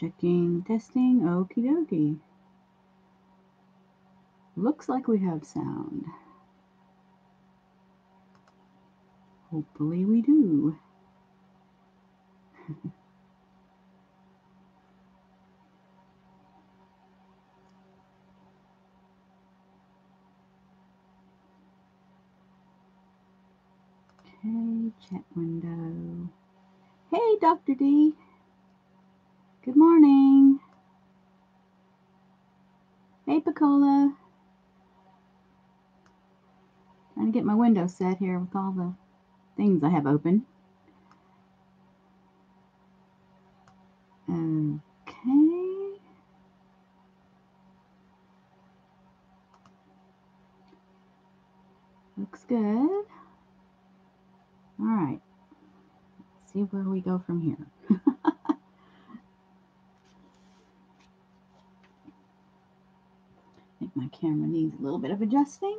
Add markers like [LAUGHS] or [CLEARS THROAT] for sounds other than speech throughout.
Checking, testing, okie dokie. Looks like we have sound. Hopefully we do. [LAUGHS] okay, chat window. Hey, Dr. D. Good morning. Hey, Picola. Trying to get my window set here with all the things I have open. Okay. Looks good. All right. Let's see where we go from here. [LAUGHS] think my camera needs a little bit of adjusting.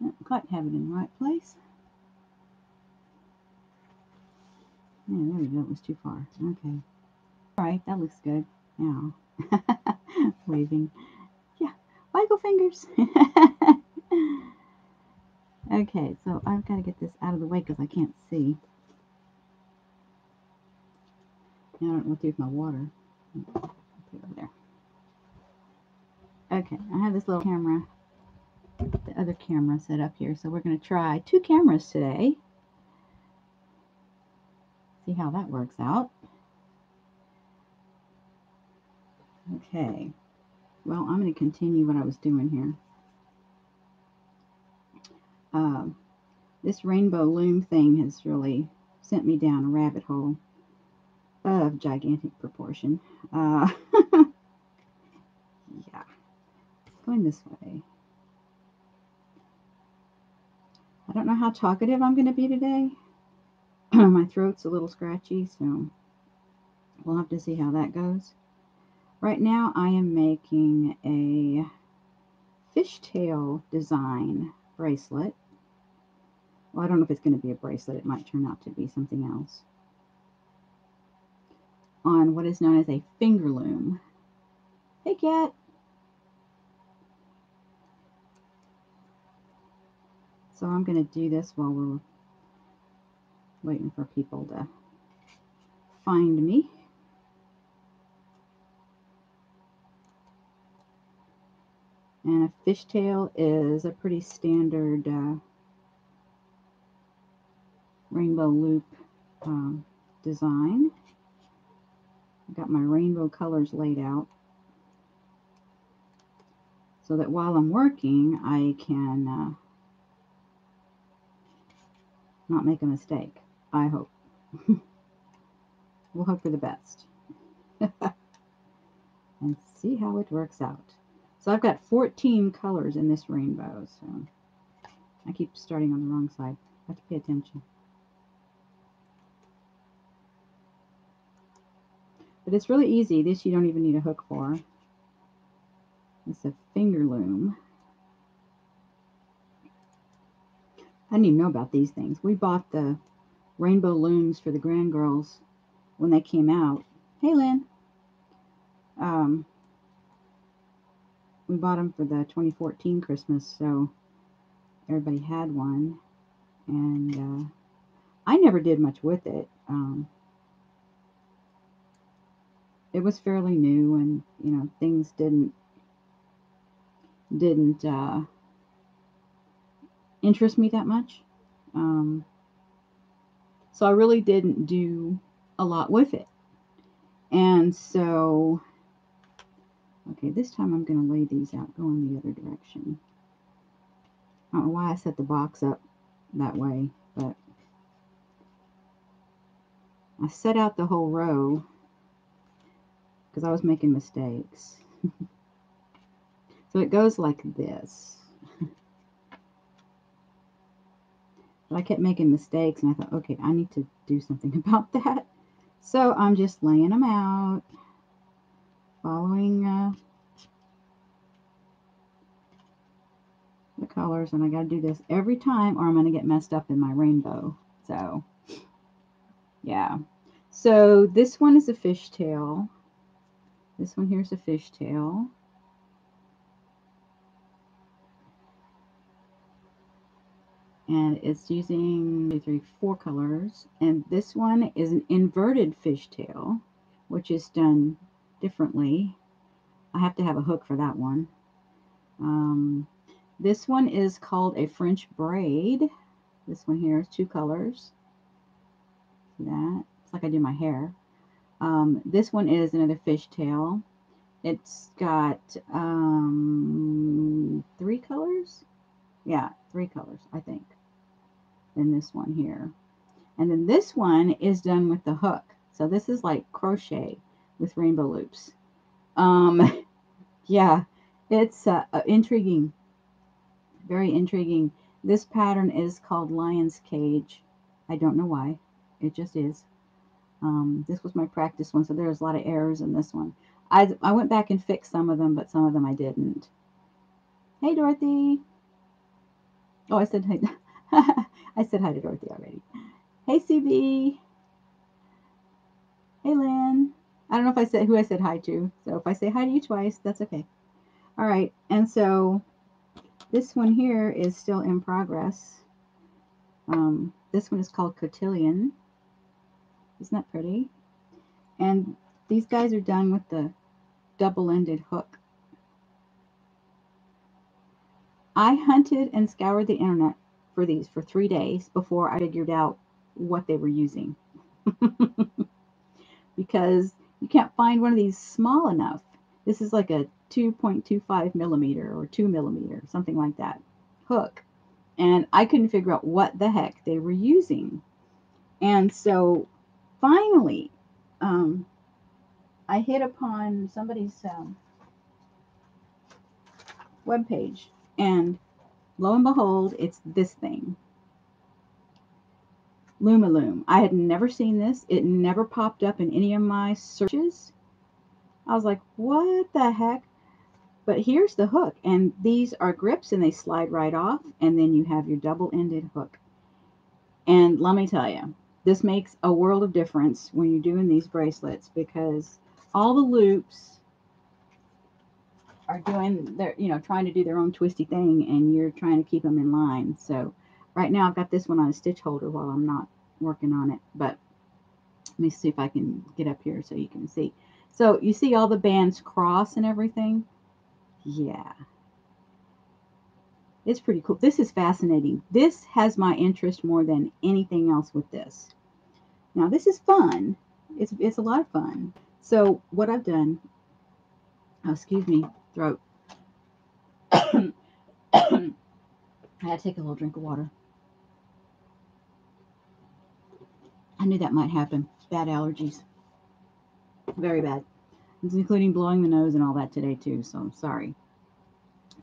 Not quite have it in the right place. Yeah, there we go. It was too far. Okay. All right, that looks good. Now, [LAUGHS] waving. Yeah, wiggle fingers. [LAUGHS] okay, so I've got to get this out of the way because I can't see. I don't know what to do with my water. Over there. Okay, I have this little camera, the other camera set up here. So we're going to try two cameras today. See how that works out. Okay, well, I'm going to continue what I was doing here. Um, this rainbow loom thing has really sent me down a rabbit hole of gigantic proportion. Uh, [LAUGHS] yeah, going this way. I don't know how talkative I'm going to be today. [CLEARS THROAT] My throat's a little scratchy, so we'll have to see how that goes. Right now, I am making a fishtail design bracelet. Well, I don't know if it's going to be a bracelet. It might turn out to be something else on what is known as a finger loom. Hey, cat. So I'm going to do this while we're waiting for people to find me. And a fishtail is a pretty standard uh, rainbow loop um, design. Got my rainbow colors laid out so that while I'm working, I can uh, not make a mistake. I hope. [LAUGHS] we'll hope for the best. [LAUGHS] and see how it works out. So I've got 14 colors in this rainbow. So I keep starting on the wrong side. I have to pay attention. But it's really easy. This you don't even need a hook for. It's a finger loom. I didn't even know about these things. We bought the rainbow looms for the grand girls when they came out. Hey, Lynn. Um, we bought them for the 2014 Christmas, so everybody had one. And uh, I never did much with it. Um, it was fairly new and you know things didn't didn't uh, interest me that much. Um, so i really didn't do a lot with it. And so okay this time i'm going to lay these out going the other direction. I don't know why i set the box up that way but i set out the whole row because I was making mistakes. [LAUGHS] so it goes like this. [LAUGHS] but I kept making mistakes and I thought, okay, I need to do something [LAUGHS] about that. So I'm just laying them out, following uh, the colors and I got to do this every time or I'm going to get messed up in my rainbow. So, yeah. So this one is a fishtail. This one here is a fishtail. And it's using two, three, four colors. And this one is an inverted fishtail, which is done differently. I have to have a hook for that one. Um, this one is called a French braid. This one here is two colors. See that? It's like I do my hair. Um, this one is another fishtail. It's got um, three colors. Yeah, three colors, I think. In this one here. And then this one is done with the hook. So this is like crochet with rainbow loops. Um, [LAUGHS] yeah, it's uh, uh, intriguing. Very intriguing. This pattern is called Lion's Cage. I don't know why. It just is. Um, this was my practice one, so there's a lot of errors in this one. I, I went back and fixed some of them, but some of them I didn't. Hey, Dorothy. Oh, I said hi. [LAUGHS] I said hi to Dorothy already. Hey, CB. Hey, Lynn. I don't know if I said who I said hi to. So if I say hi to you twice, that's okay. All right. And so this one here is still in progress. Um, this one is called Cotillion. Isn't that pretty? And these guys are done with the double-ended hook. I hunted and scoured the internet for these for three days before I figured out what they were using. [LAUGHS] because you can't find one of these small enough. This is like a 2.25 millimeter or 2 millimeter, something like that, hook. And I couldn't figure out what the heck they were using. And so finally, um, I hit upon somebody's um, webpage, and lo and behold, it's this thing. Lumaloom. I had never seen this. It never popped up in any of my searches. I was like, what the heck? But here's the hook, and these are grips and they slide right off, and then you have your double-ended hook. And let me tell you, this makes a world of difference when you're doing these bracelets because all the loops are doing their, you know, trying to do their own twisty thing, and you're trying to keep them in line. So right now I've got this one on a stitch holder while I'm not working on it, but let me see if I can get up here so you can see. So you see all the bands cross and everything? Yeah. It's pretty cool. This is fascinating. This has my interest more than anything else with this. Now this is fun. It's, it's a lot of fun. So what I've done, oh, excuse me, throat. [COUGHS] I had to take a little drink of water. I knew that might happen. Bad allergies. Very bad. It's including blowing the nose and all that today too, so I'm sorry.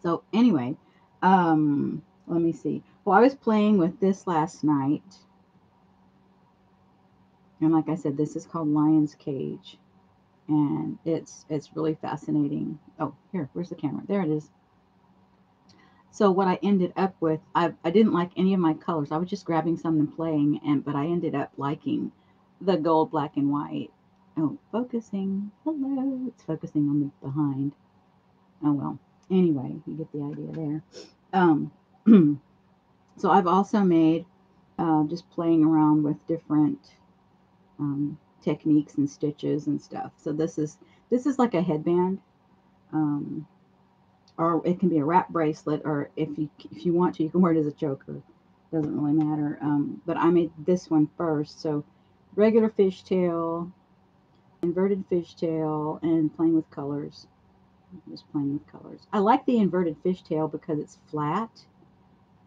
So anyway, um, let me see. Well, I was playing with this last night. And like I said, this is called Lion's Cage. And it's it's really fascinating. Oh, here, where's the camera? There it is. So what I ended up with, I, I didn't like any of my colors. I was just grabbing some and playing, and but I ended up liking the gold, black, and white. Oh, focusing. Hello. It's focusing on the behind. Oh, well. Anyway, you get the idea there. Um, [CLEARS THROAT] so I've also made, uh, just playing around with different um, techniques and stitches and stuff. So this is, this is like a headband. Um, or it can be a wrap bracelet, or if you if you want to, you can wear it as a choker. Doesn't really matter. Um, but I made this one first. So regular fishtail, inverted fishtail and playing with colors. Just playing with colors. I like the inverted fishtail because it's flat.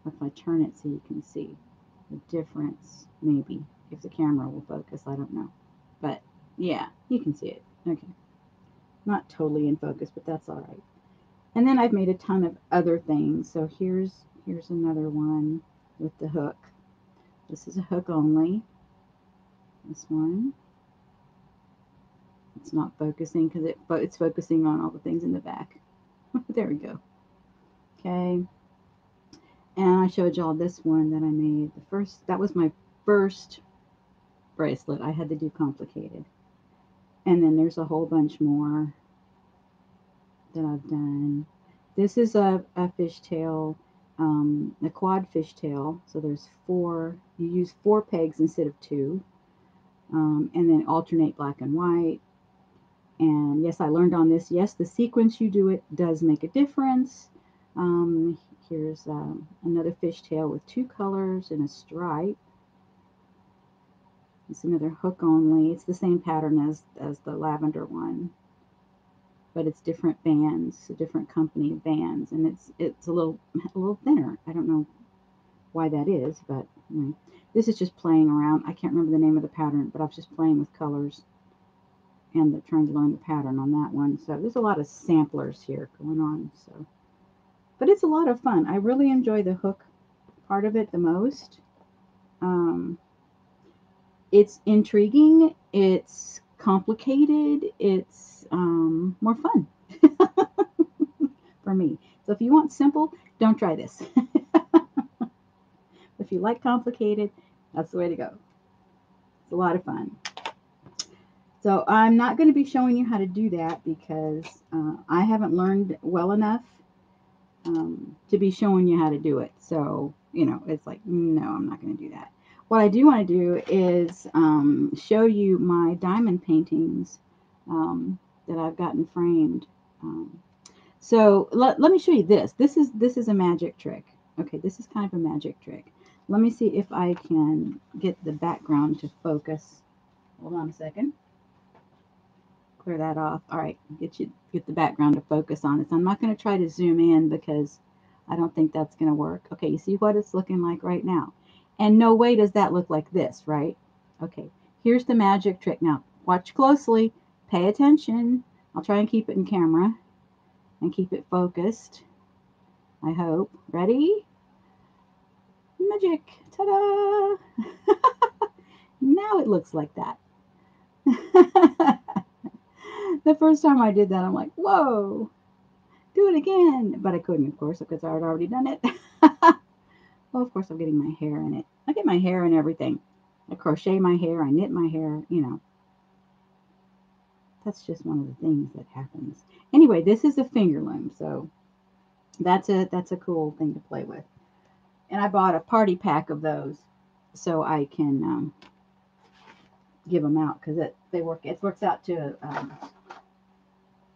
If I turn it so you can see the difference, maybe, if the camera will focus, I don't know. But yeah, you can see it. Okay. Not totally in focus, but that's all right. And then I've made a ton of other things. So here's here's another one with the hook. This is a hook only. This one it's not focusing because it but it's focusing on all the things in the back. [LAUGHS] there we go. Okay. And I showed y'all this one that I made. The first, that was my first bracelet. I had to do complicated. And then there's a whole bunch more that I've done. This is a, a fishtail, um, a quad fishtail. So there's four, you use four pegs instead of two. Um, and then alternate black and white. And yes, I learned on this. Yes, the sequence you do it does make a difference. Um, here's um, another fishtail with two colors and a stripe. It's another hook only. It's the same pattern as, as the lavender one, but it's different bands, a different company of bands, and it's it's a little a little thinner. I don't know why that is, but this is just playing around. I can't remember the name of the pattern, but I was just playing with colors and the, trying to learn the pattern on that one. So there's a lot of samplers here going on. So, but it's a lot of fun. I really enjoy the hook part of it the most. Um, it's intriguing. It's complicated. It's um, more fun [LAUGHS] for me. So if you want simple, don't try this. [LAUGHS] if you like complicated, that's the way to go. It's a lot of fun. So I'm not going to be showing you how to do that because uh, I haven't learned well enough um, to be showing you how to do it. So, you know, it's like, no, I'm not going to do that. What I do want to do is um, show you my diamond paintings um, that I've gotten framed. Um, so let, let me show you this. This is this is a magic trick. Okay, this is kind of a magic trick. Let me see if I can get the background to focus. Hold on a second. Clear that off. All right, get you get the background to focus on it. So I'm not going to try to zoom in because I don't think that's going to work. Okay, you see what it's looking like right now. And no way does that look like this, right? Okay, here's the magic trick. Now, watch closely. Pay attention. I'll try and keep it in camera and keep it focused. I hope. Ready? Magic. Ta-da! [LAUGHS] now it looks like that. [LAUGHS] [LAUGHS] the first time I did that, I'm like, whoa, do it again. But I couldn't, of course, because I had already done it. [LAUGHS] Well, of course, I'm getting my hair in it. I get my hair in everything. I crochet my hair, I knit my hair, you know. That's just one of the things that happens. Anyway, this is a finger loom, so that's a that's a cool thing to play with. And I bought a party pack of those so I can um, give them out because it they work it works out to um,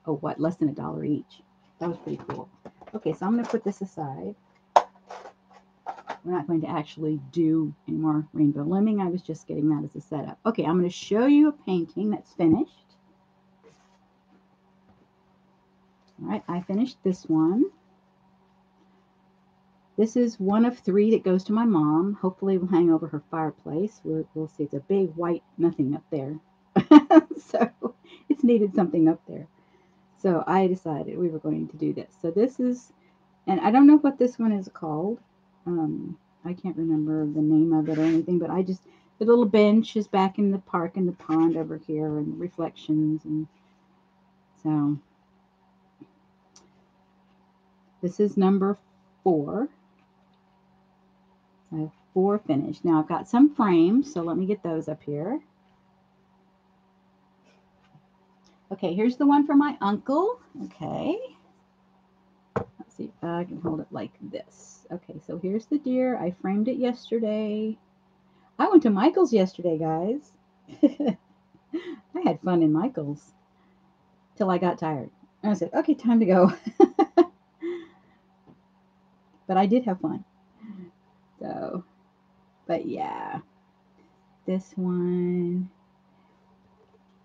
oh what less than a dollar each. That was pretty cool. Okay, so I'm going to put this aside. We're not going to actually do any more rainbow looming. I was just getting that as a setup. Okay, I'm going to show you a painting that's finished. All right, I finished this one. This is one of three that goes to my mom. Hopefully will hang over her fireplace. We'll, we'll see. It's a big white nothing up there. [LAUGHS] so it's needed something up there. So I decided we were going to do this. So this is, and I don't know what this one is called um, I can't remember the name of it or anything, but I just, the little bench is back in the park in the pond over here and reflections. And so this is number four. I have four finished. Now I've got some frames, so let me get those up here. Okay, here's the one for my uncle. Okay Let's see if I can hold it like this. Okay, so here's the deer. I framed it yesterday. I went to Michael's yesterday, guys. [LAUGHS] I had fun in Michael's till I got tired. And I said, okay, time to go. [LAUGHS] but I did have fun. So, but yeah, this one.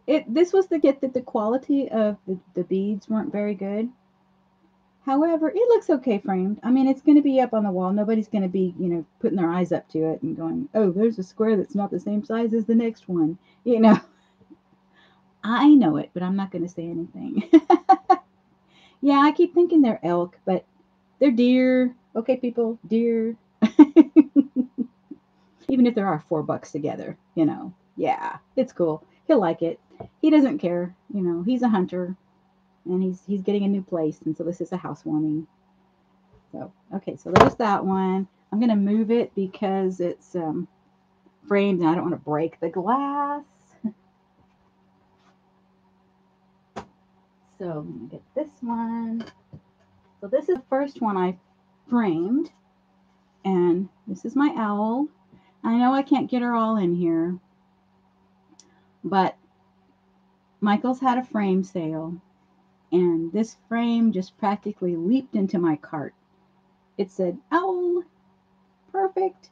It this was the get that the quality of the, the beads weren't very good. However, it looks okay framed. I mean, it's going to be up on the wall. Nobody's going to be, you know, putting their eyes up to it and going, oh, there's a square that's not the same size as the next one. [LAUGHS] You know, I know it, but I'm not going to say anything. [LAUGHS] yeah, I keep thinking they're elk, but they're deer. Okay, people, deer. [LAUGHS] Even if there are four bucks together, you know, yeah, it's cool. He'll like it. He doesn't care. You know, he's a hunter and he's he's getting a new place, and so this is a housewarming. So, okay, so there's that one. I'm to move it because it's um, framed and I don't want to break the glass. So let me get this one. So this is the first one I framed. And this is my owl. I know I can't get her all in here. But Michael's had a frame sale. And this frame just practically leaped into my cart. It said, owl, perfect.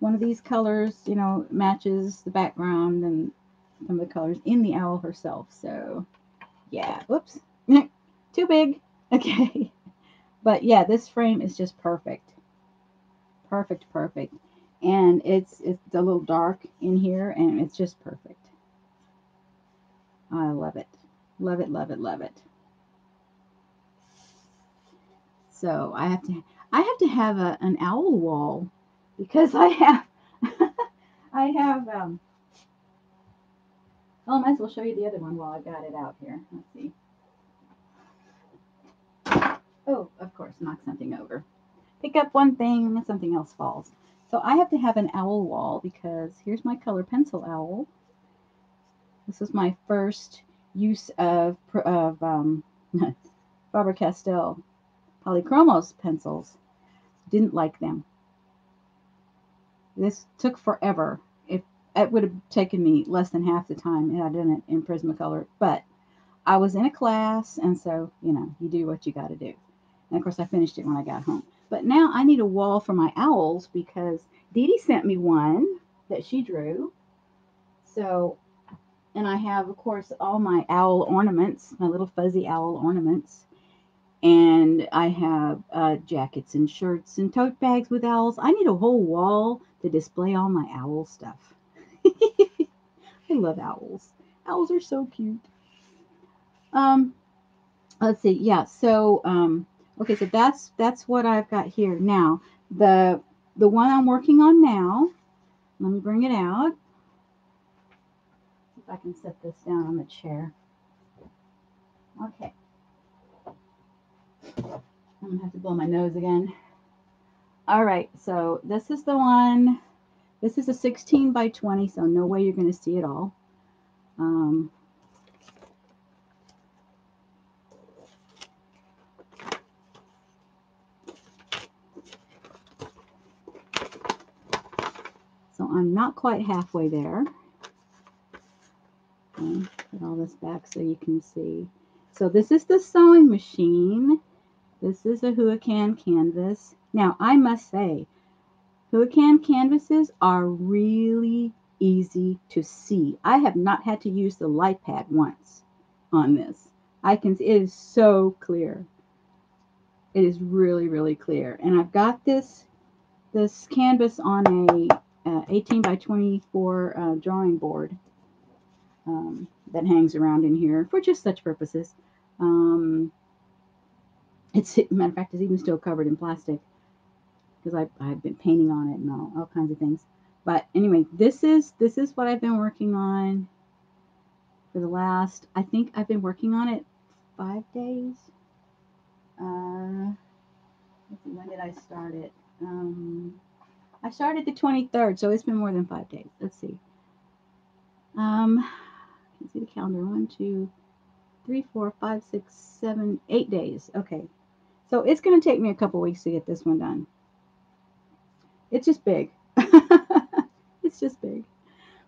One of these colors, you know, matches the background and some of the colors in the owl herself. So yeah, whoops, [LAUGHS] too big. [LAUGHS] Okay. But yeah, this frame is just perfect. Perfect, perfect. And it's it's a little dark in here and it's just perfect. I love it. Love it, love it, love it. So I have to I have to have a, an owl wall because I have [LAUGHS] I have um well, I might as well show you the other one while I got it out here. Let's see. Oh, of course, knock something over. Pick up one thing, and something else falls. So I have to have an owl wall because here's my color pencil owl. This is my first use of, of um, [LAUGHS] Faber-Castell Polychromos pencils. Didn't like them. This took forever it would have taken me less than half the time had I done it in Prismacolor. But I was in a class, and so, you know, you do what you got to do. And of course, I finished it when I got home. But now I need a wall for my owls because Dee Dee sent me one that she drew. So, and I have, of course, all my owl ornaments, my little fuzzy owl ornaments. And I have uh, jackets and shirts and tote bags with owls. I need a whole wall to display all my owl stuff. [LAUGHS] I love owls. Owls are so cute. Um, let's see. Yeah. So, um, okay. So that's that's what I've got here now. The the one I'm working on now. Let me bring it out. If I can set this down on the chair. Okay. I'm gonna have to blow my nose again. All right. So this is the one this is a 16 by 20, so no way you're going to see it all. Um, so I'm not quite halfway there. Put all this back so you can see. So this is the sewing machine. This is a Huacan canvas. Now, I must say, Huacan canvases are really easy to see. I have not had to use the light pad once on this. I can see it is so clear. It is really, really clear. And I've got this this canvas on a uh, 18 by 24 uh, drawing board um, that hangs around in here for just such purposes. Um, it's matter of fact, it's even still covered in plastic because I I've been painting on it and all, all kinds of things. But anyway, this is this is what I've been working on for the last. I think I've been working on it five days. Uh, when did I start it? Um, I started the 23rd, so it's been more than five days. Let's see. Um, can see the calendar. One, two, three, four, five, six, seven, eight days. Okay. So it's going to take me a couple weeks to get this one done. It's just big. [LAUGHS] it's just big.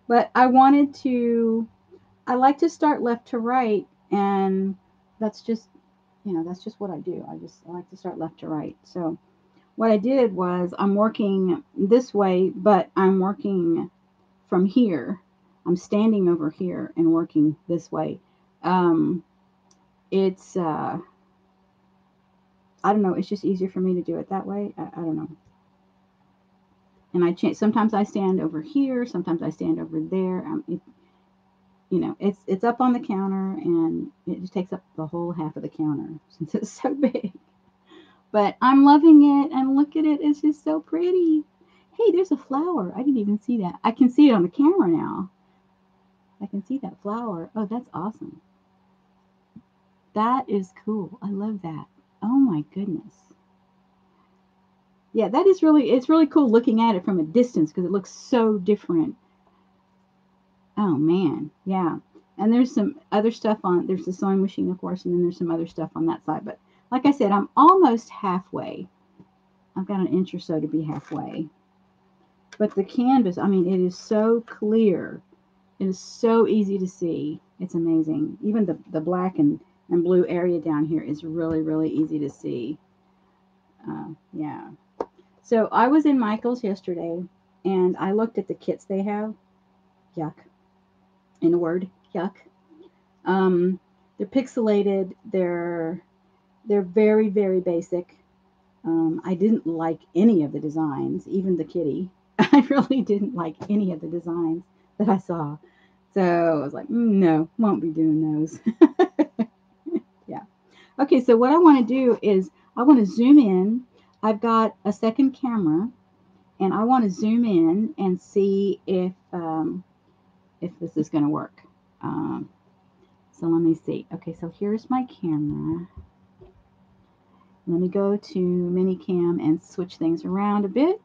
But I wanted to, I like to start left to right, and that's just, you know, that's just what I do. I just I like to start left to right. So what I did was I'm working this way, but I'm working from here. I'm standing over here and working this way. Um, it's, uh, I don't know, it's just easier for me to do it that way. I, I don't know and I change. Sometimes I stand over here. Sometimes I stand over there. Um, it, you know, it's it's up on the counter, and it just takes up the whole half of the counter [LAUGHS] since it's so big. But I'm loving it, and look at it. It's just so pretty. Hey, there's a flower. I didn't even see that. I can see it on the camera now. I can see that flower. Oh, that's awesome. That is cool. I love that. Oh my goodness. Yeah, that is really, it's really cool looking at it from a distance because it looks so different. Oh man, yeah. And there's some other stuff on, there's the sewing machine, of course, and then there's some other stuff on that side. But like I said, I'm almost halfway. I've got an inch or so to be halfway. But the canvas, I mean, it is so clear. It is so easy to see. It's amazing. Even the, the black and, and blue area down here is really, really easy to see. Uh, yeah. So I was in Michael's yesterday and I looked at the kits they have. Yuck. In a word, yuck. Um, they're pixelated. They're they're very very basic. Um, I didn't like any of the designs, even the kitty. [LAUGHS] I really didn't like any of the designs that I saw. So I was like, mm, no, won't be doing those. [LAUGHS] yeah. Okay, so what I want to do is I want to zoom in I've got a second camera and I want to zoom in and see if um, if this is going to work. Um, so let me see. Okay, so here's my camera. Let me go to ManyCam and switch things around a bit.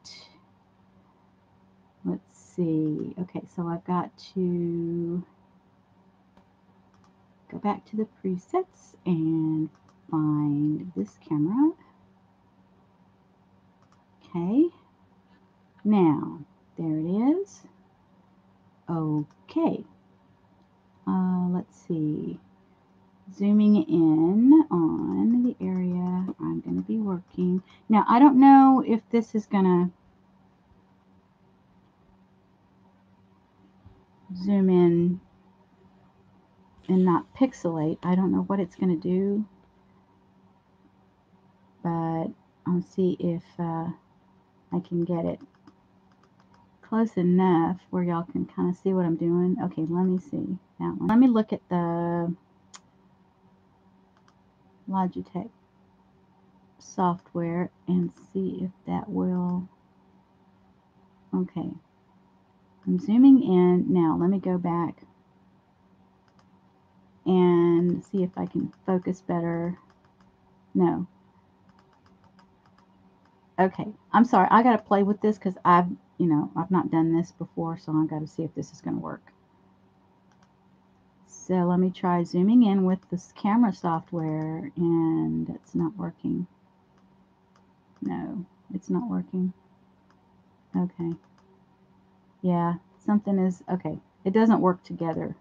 See. Okay, so I've got to go back to the presets and find this camera. Okay. Now, there it is. Okay. Uh, let's see. Zooming in on the area I'm going to be working. Now, I don't know if this is going to zoom in and not pixelate. I don't know what it's going to do. But I'll see if... Uh, I can get it close enough where y'all can kind of see what I'm doing. Okay, let me see that one. Let me look at the Logitech software and see if that will. Okay. I'm zooming in. Now, let me go back and see if I can focus better. No, Okay, I'm sorry. I got to play with this because I've, you know, I've not done this before, so I've got to see if this is going to work. So let me try zooming in with this camera software, and it's not working. No, it's not working. Okay. Yeah, something is, okay. It doesn't work together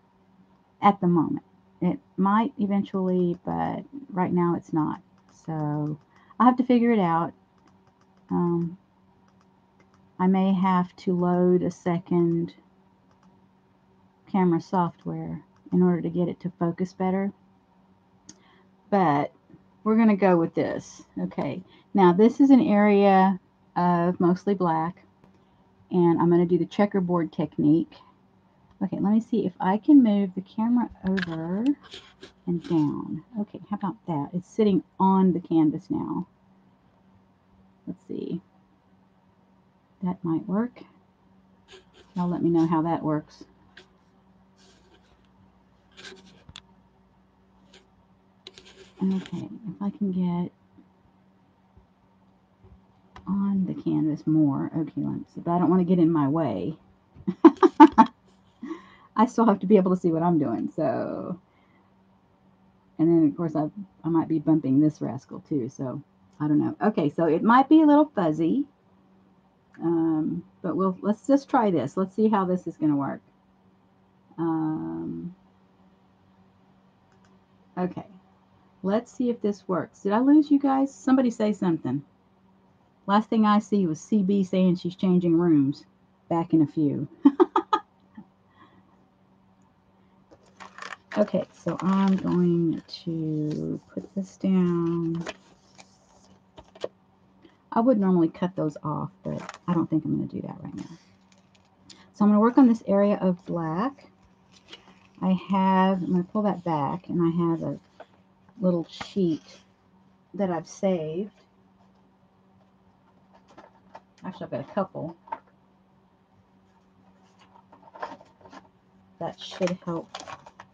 at the moment. It might eventually, but right now it's not. So I have to figure it out um, I may have to load a second camera software in order to get it to focus better. But we're going to go with this. Okay, now this is an area of mostly black, and I'm going to do the checkerboard technique. Okay, let me see if I can move the camera over and down. Okay, how about that? It's sitting on the canvas now. Let's see. That might work. Y'all let me know how that works. Okay, if I can get on the canvas more. Okay, but I don't want to get in my way. [LAUGHS] I still have to be able to see what I'm doing, so. And then, of course, I, I might be bumping this rascal too, so I don't know. Okay, so it might be a little fuzzy. Um, but we'll let's just try this. Let's see how this is going to work. Um, okay, let's see if this works. Did I lose you guys? Somebody say something. Last thing I see was CB saying she's changing rooms. Back in a few. [LAUGHS] okay, so I'm going to put this down. I would normally cut those off, but I don't think I'm going to do that right now. So I'm going to work on this area of black. I have, I'm going to pull that back, and I have a little sheet that I've saved. Actually, I've got a couple. That should help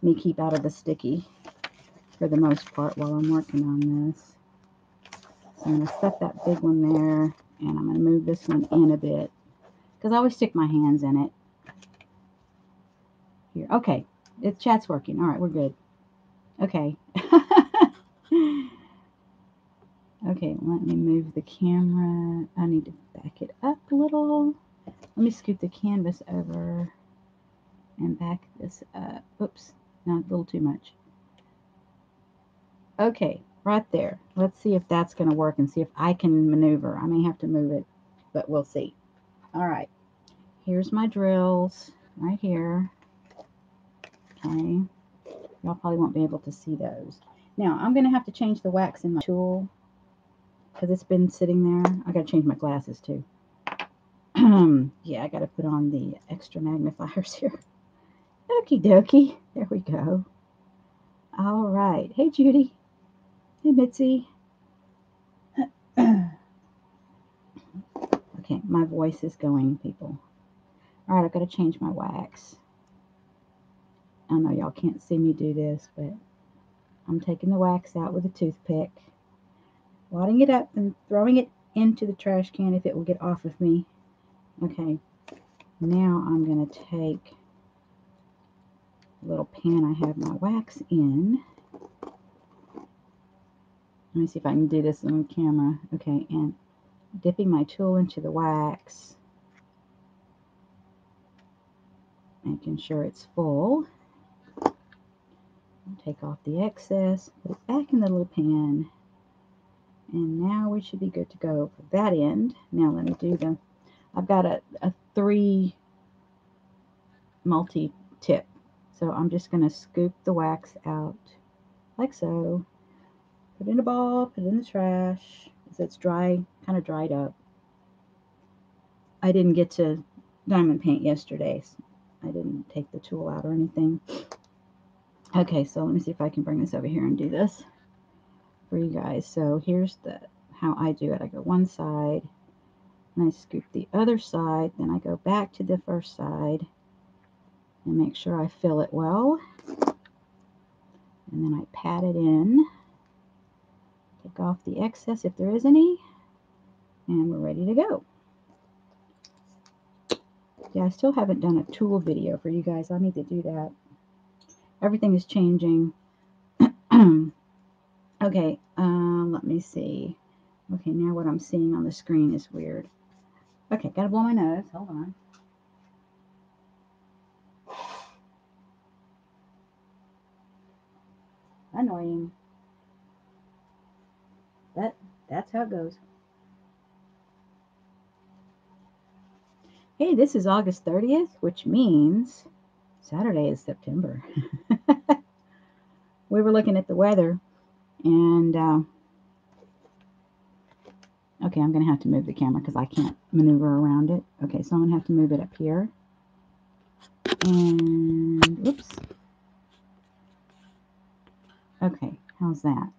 me keep out of the sticky for the most part while I'm working on this. So I'm going to set that big one there And I'm going to move this one in a bit because I always stick my hands in it. Here. Okay. The chat's working. All right. We're good. Okay. [LAUGHS] okay. Let me move the camera. I need to back it up a little. Let me scoot the canvas over and back this up. Oops. Not a little too much. Okay, right there. Let's see if that's going to work and see if I can maneuver. I may have to move it, but we'll see. All right, here's my drills right here. Okay, y'all probably won't be able to see those. Now, I'm going to have to change the wax in my tool because it's been sitting there. I got to change my glasses too. [CLEARS THROAT] yeah, I got to put on the extra magnifiers [LAUGHS] here. Okie dokie. There we go. All right. Hey, Judy. Hey, Mitzi. [CLEARS THROAT] okay, my voice is going, people. All right, I've got to change my wax. I know y'all can't see me do this, but I'm taking the wax out with a toothpick, wadding it up and throwing it into the trash can if it will get off of me. Okay, now I'm going to take a little pan I have my wax in. Let me see if I can do this on camera. Okay, and dipping my tool into the wax. Making sure it's full. Take off the excess, put it back in the little pan. And now we should be good to go for that end. Now let me do the, I've got a, a three multi-tip so I'm just going to scoop the wax out like so. Put in a ball, put it in the trash. It's dry, kind of dried up. I didn't get to diamond paint yesterday. So I didn't take the tool out or anything. Okay, so let me see if I can bring this over here and do this for you guys. So here's the how I do it. I go one side, and I scoop the other side, then I go back to the first side, and make sure I fill it well. And then I pat it in. Take off the excess if there is any. And we're ready to go. Yeah, I still haven't done a tool video for you guys. I need to do that. Everything is changing. [CLEARS THROAT] okay, um, let me see. Okay, now what I'm seeing on the screen is weird. Okay, gotta blow my nose. Hold on. annoying. That that's how it goes. Hey, this is August 30th, which means Saturday is September. [LAUGHS] we were looking at the weather and uh, okay, I'm going to have to move the camera because I can't maneuver around it. Okay, so I'm going to have to move it up here. And, whoops. Okay, how's that?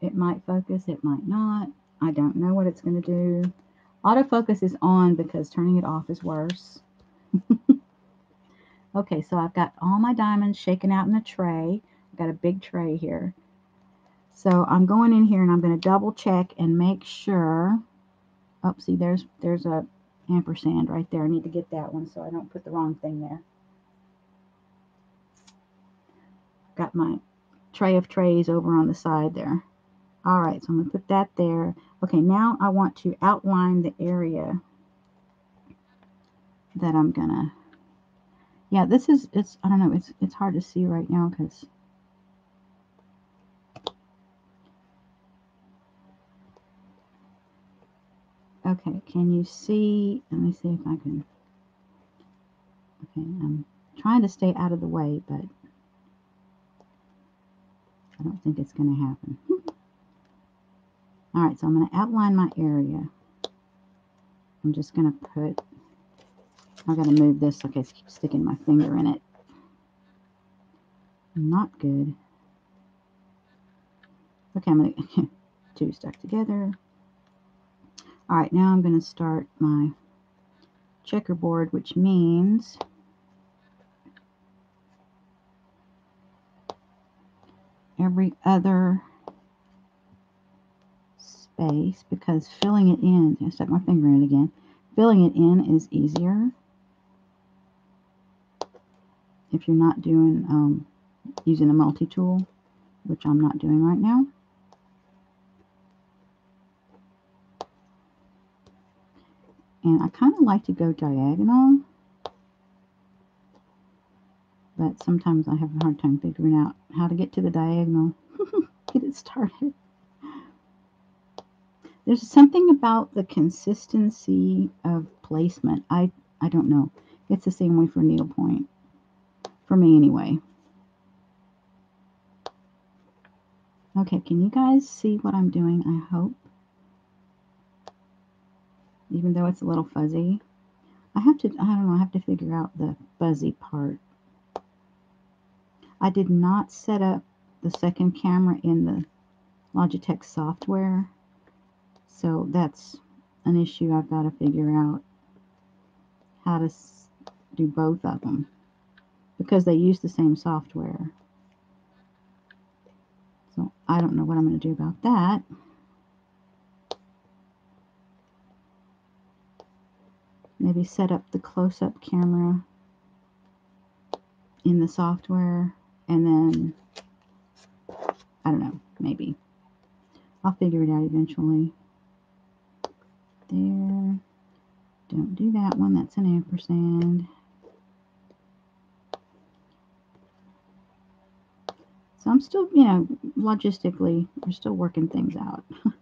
It might focus, it might not. I don't know what it's going to do. Autofocus is on because turning it off is worse. [LAUGHS] okay, so I've got all my diamonds shaken out in the tray. I've got a big tray here. So I'm going in here and I'm going to double check and make sure. Oh, see, there's there's a ampersand right there. I need to get that one so I don't put the wrong thing there. got my tray of trays over on the side there. All right, so I'm going to put that there. Okay, now I want to outline the area that I'm going to, yeah, this is, it's, I don't know, it's, it's hard to see right now because Okay, can you see? Let me see if I can. Okay, I'm trying to stay out of the way, but I don't think it's going to happen. [LAUGHS] All right, so I'm going to outline my area. I'm just going to put, I've got to move this. Okay, I keep sticking my finger in it. Not good. Okay, I'm going [LAUGHS] to, two stuck together. All right, now I'm going to start my checkerboard, which means every other space because filling it in, I stuck my finger in again, filling it in is easier if you're not doing, um, using a multi-tool, which I'm not doing right now. And I kind of like to go diagonal, but sometimes I have a hard time figuring out how to get to the diagonal, [LAUGHS] get it started. There's something about the consistency of placement. I, I don't know. It's the same way for needlepoint. For me anyway. Okay, can you guys see what I'm doing? I hope. Even though it's a little fuzzy. I have to, I don't know, I have to figure out the fuzzy part. I did not set up the second camera in the Logitech software. So that's an issue I've got to figure out how to do both of them because they use the same software. So I don't know what I'm going to do about that. Maybe set up the close-up camera in the software and then I don't know, maybe. I'll figure it out eventually there. Don't do that one. That's an ampersand. So I'm still, you know, logistically, we're still working things out. [LAUGHS]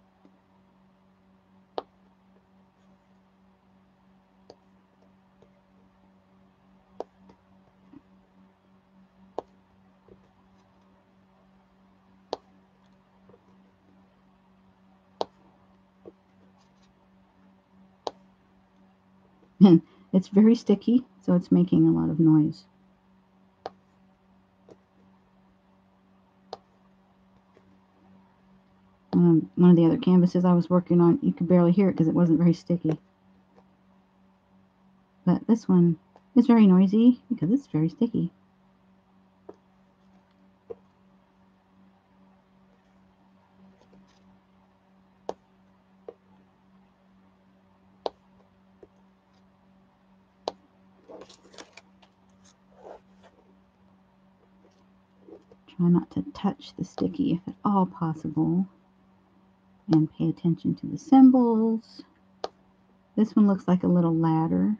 And it's very sticky, so it's making a lot of noise. Um, one of the other canvases I was working on, you could barely hear it because it wasn't very sticky. But this one is very noisy because it's very sticky. Not to touch the sticky if at all possible. And pay attention to the symbols. This one looks like a little ladder.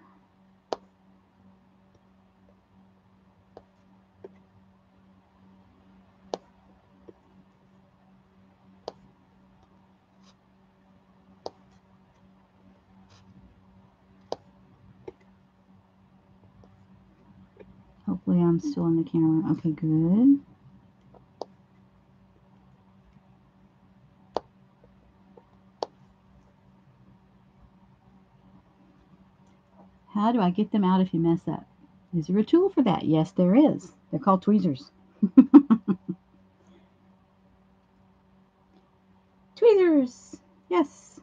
Hopefully I'm still in the camera. Okay, good. How do I get them out if you mess up? Is there a tool for that? Yes, there is. They're called tweezers. [LAUGHS] tweezers. Yes.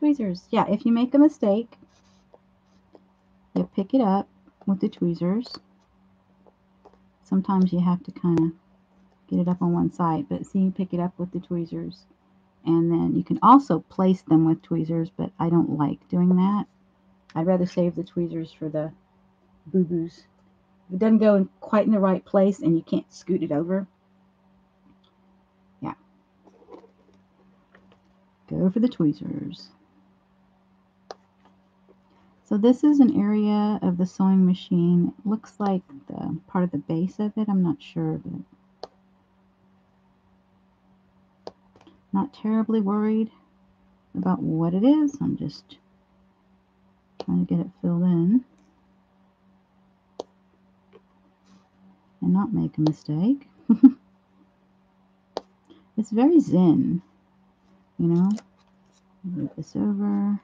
Tweezers. Yeah, if you make a mistake, you pick it up with the tweezers. Sometimes you have to kind of get it up on one side, but see, you pick it up with the tweezers. And then you can also place them with tweezers, but I don't like doing that. I'd rather save the tweezers for the boo-boos. If it doesn't go in quite in the right place and you can't scoot it over, yeah. Go for the tweezers. So this is an area of the sewing machine. It looks like the part of the base of it. I'm not sure, but not terribly worried about what it is. I'm just trying to get it filled in and not make a mistake. [LAUGHS] it's very zen, you know. Move this over.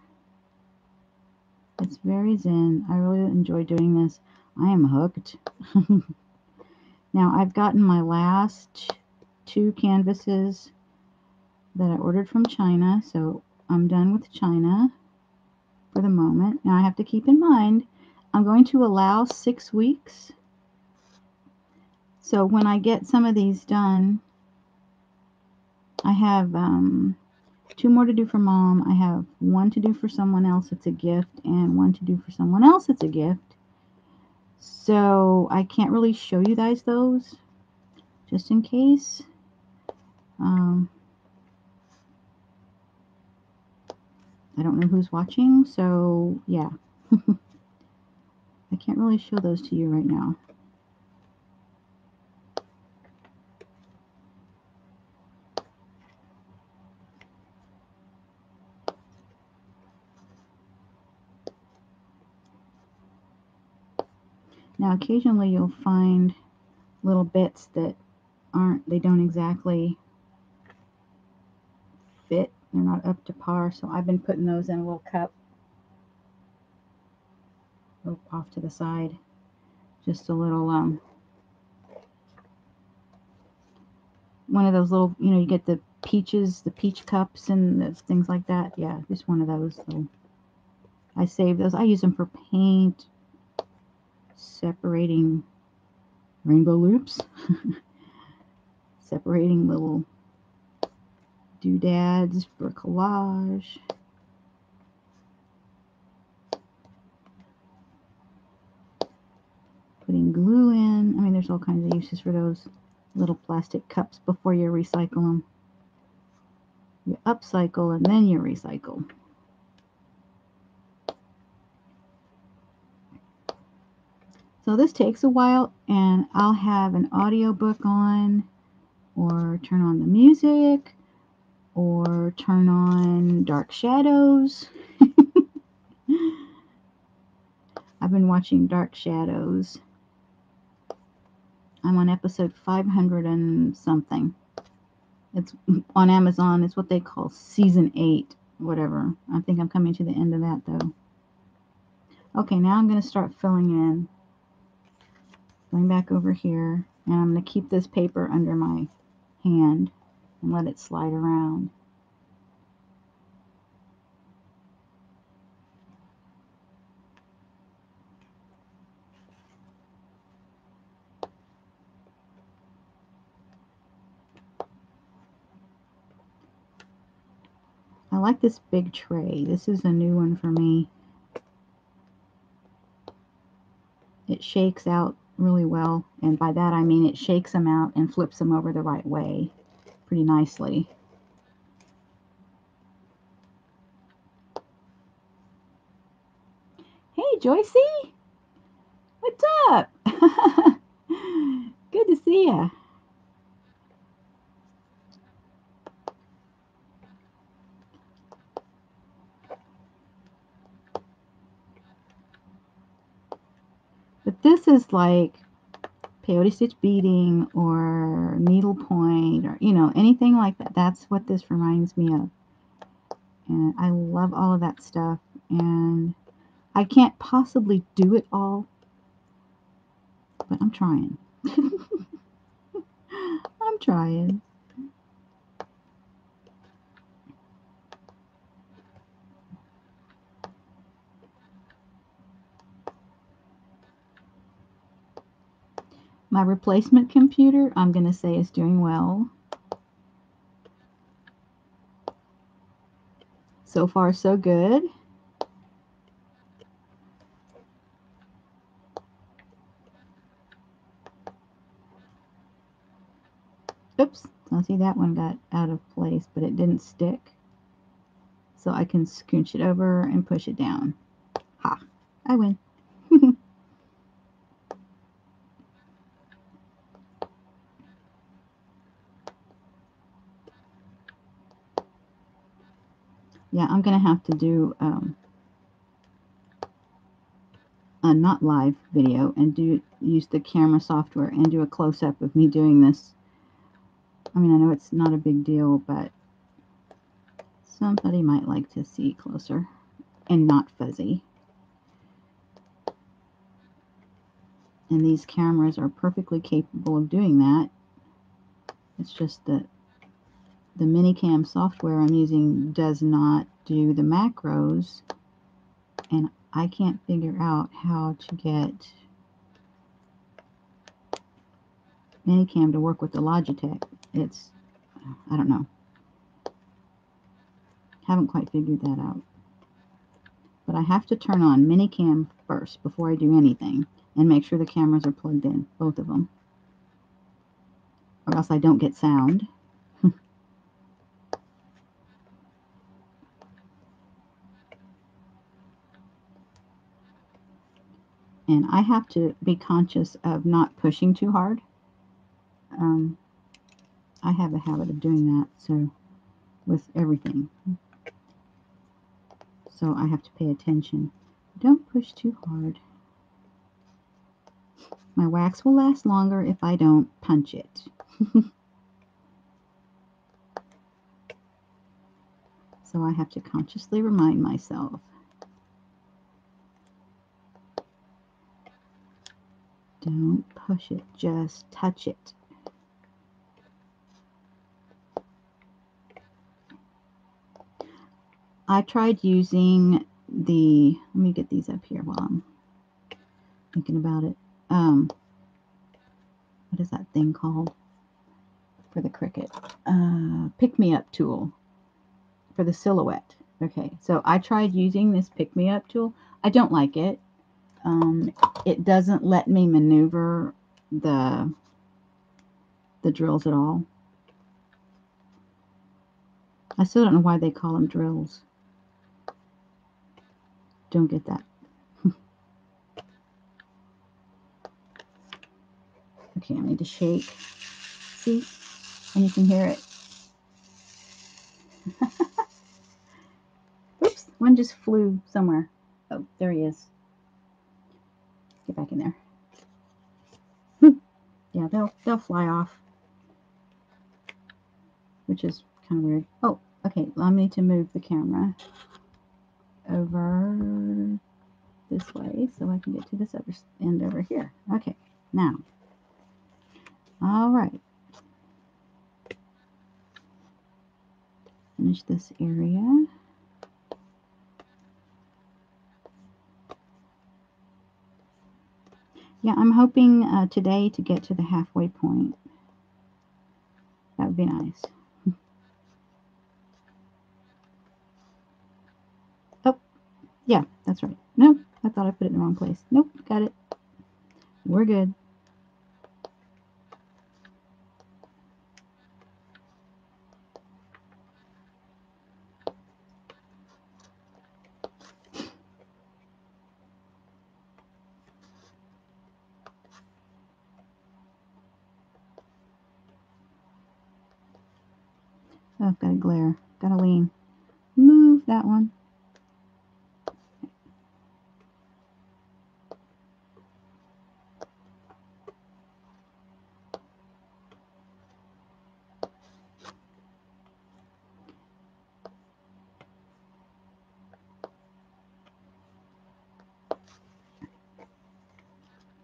It's very zen. I really enjoy doing this. I am hooked. [LAUGHS] now I've gotten my last two canvases that I ordered from China, so I'm done with China for the moment. Now I have to keep in mind, I'm going to allow six weeks. So when I get some of these done, I have um, two more to do for mom. I have one to do for someone else. It's a gift, and one to do for someone else. It's a gift. So I can't really show you guys those, just in case. Um, I don't know who's watching, so yeah. [LAUGHS] I can't really show those to you right now. Now, occasionally you'll find little bits that aren't, they don't exactly. They're not up to par. So I've been putting those in a little cup off to the side. Just a little, um, one of those little, you know, you get the peaches, the peach cups and the things like that. Yeah, just one of those. So I save those. I use them for paint, separating rainbow loops, [LAUGHS] separating little doodads for collage. Putting glue in. I mean, there's all kinds of uses for those little plastic cups before you recycle them. You upcycle and then you recycle. So this takes a while and I'll have an audiobook on or turn on the music or turn on Dark Shadows. [LAUGHS] I've been watching Dark Shadows. I'm on episode 500 and something. It's on Amazon. It's what they call season 8, whatever. I think I'm coming to the end of that though. Okay, now I'm going to start filling in going back over here and I'm going to keep this paper under my hand and let it slide around. I like this big tray. This is a new one for me. It shakes out really well. And by that I mean it shakes them out and flips them over the right way pretty nicely. Hey, Joycey! What's up? [LAUGHS] Good to see you. But this is like peyote stitch beading or needlepoint or, you know, anything like that. That's what this reminds me of. And I love all of that stuff. And I can't possibly do it all, but I'm trying. [LAUGHS] I'm trying. My replacement computer, I'm going to say, is doing well. So far, so good. Oops, I see that one got out of place, but it didn't stick. So I can scooch it over and push it down. Ha, I win. [LAUGHS] yeah, I'm going to have to do um, a not live video and do use the camera software and do a close-up of me doing this. I mean, I know it's not a big deal, but somebody might like to see closer and not fuzzy. And these cameras are perfectly capable of doing that. It's just that the ManyCam software I'm using does not do the macros and I can't figure out how to get ManyCam to work with the Logitech. It's, I don't know. Haven't quite figured that out. But I have to turn on ManyCam first before I do anything and make sure the cameras are plugged in, both of them. Or else I don't get sound. And I have to be conscious of not pushing too hard. Um, I have a habit of doing that, so with everything. So I have to pay attention. Don't push too hard. My wax will last longer if I don't punch it. [LAUGHS] so I have to consciously remind myself. Don't push it, just touch it. I tried using the, let me get these up here while I'm thinking about it. Um, what is that thing called for the Cricut? Uh, pick me up tool for the silhouette. Okay, so I tried using this pick me up tool. I don't like it. Um, it doesn't let me maneuver the the drills at all. I still don't know why they call them drills. Don't get that. [LAUGHS] okay, I need to shake. See? And you can hear it. [LAUGHS] Oops, one just flew somewhere. Oh, there he is. Get back in there. Hmm. yeah, they'll they'll fly off. Which is kind of weird. Oh, okay. Allow me to move the camera over this way so I can get to this other end over here. Okay, now, all right. Finish this area. Yeah, I'm hoping uh, today to get to the halfway point. That would be nice. [LAUGHS] Oh, yeah, that's right. Nope, I thought I put it in the wrong place. Nope, got it. We're good. Glare. Got to lean. Move that one.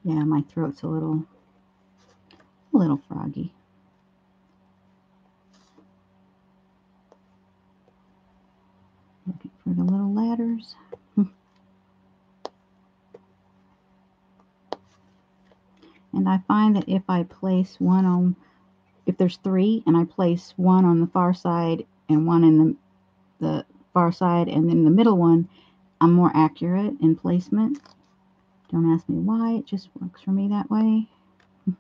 Yeah, my throat's a little, a little froggy. Looking for the little ladders. and I find that if I place one on, if there's three, and I place one on the far side and one in the, the far side and then the middle one, I'm more accurate in placement. Don't ask me why, it just works for me that way. [LAUGHS]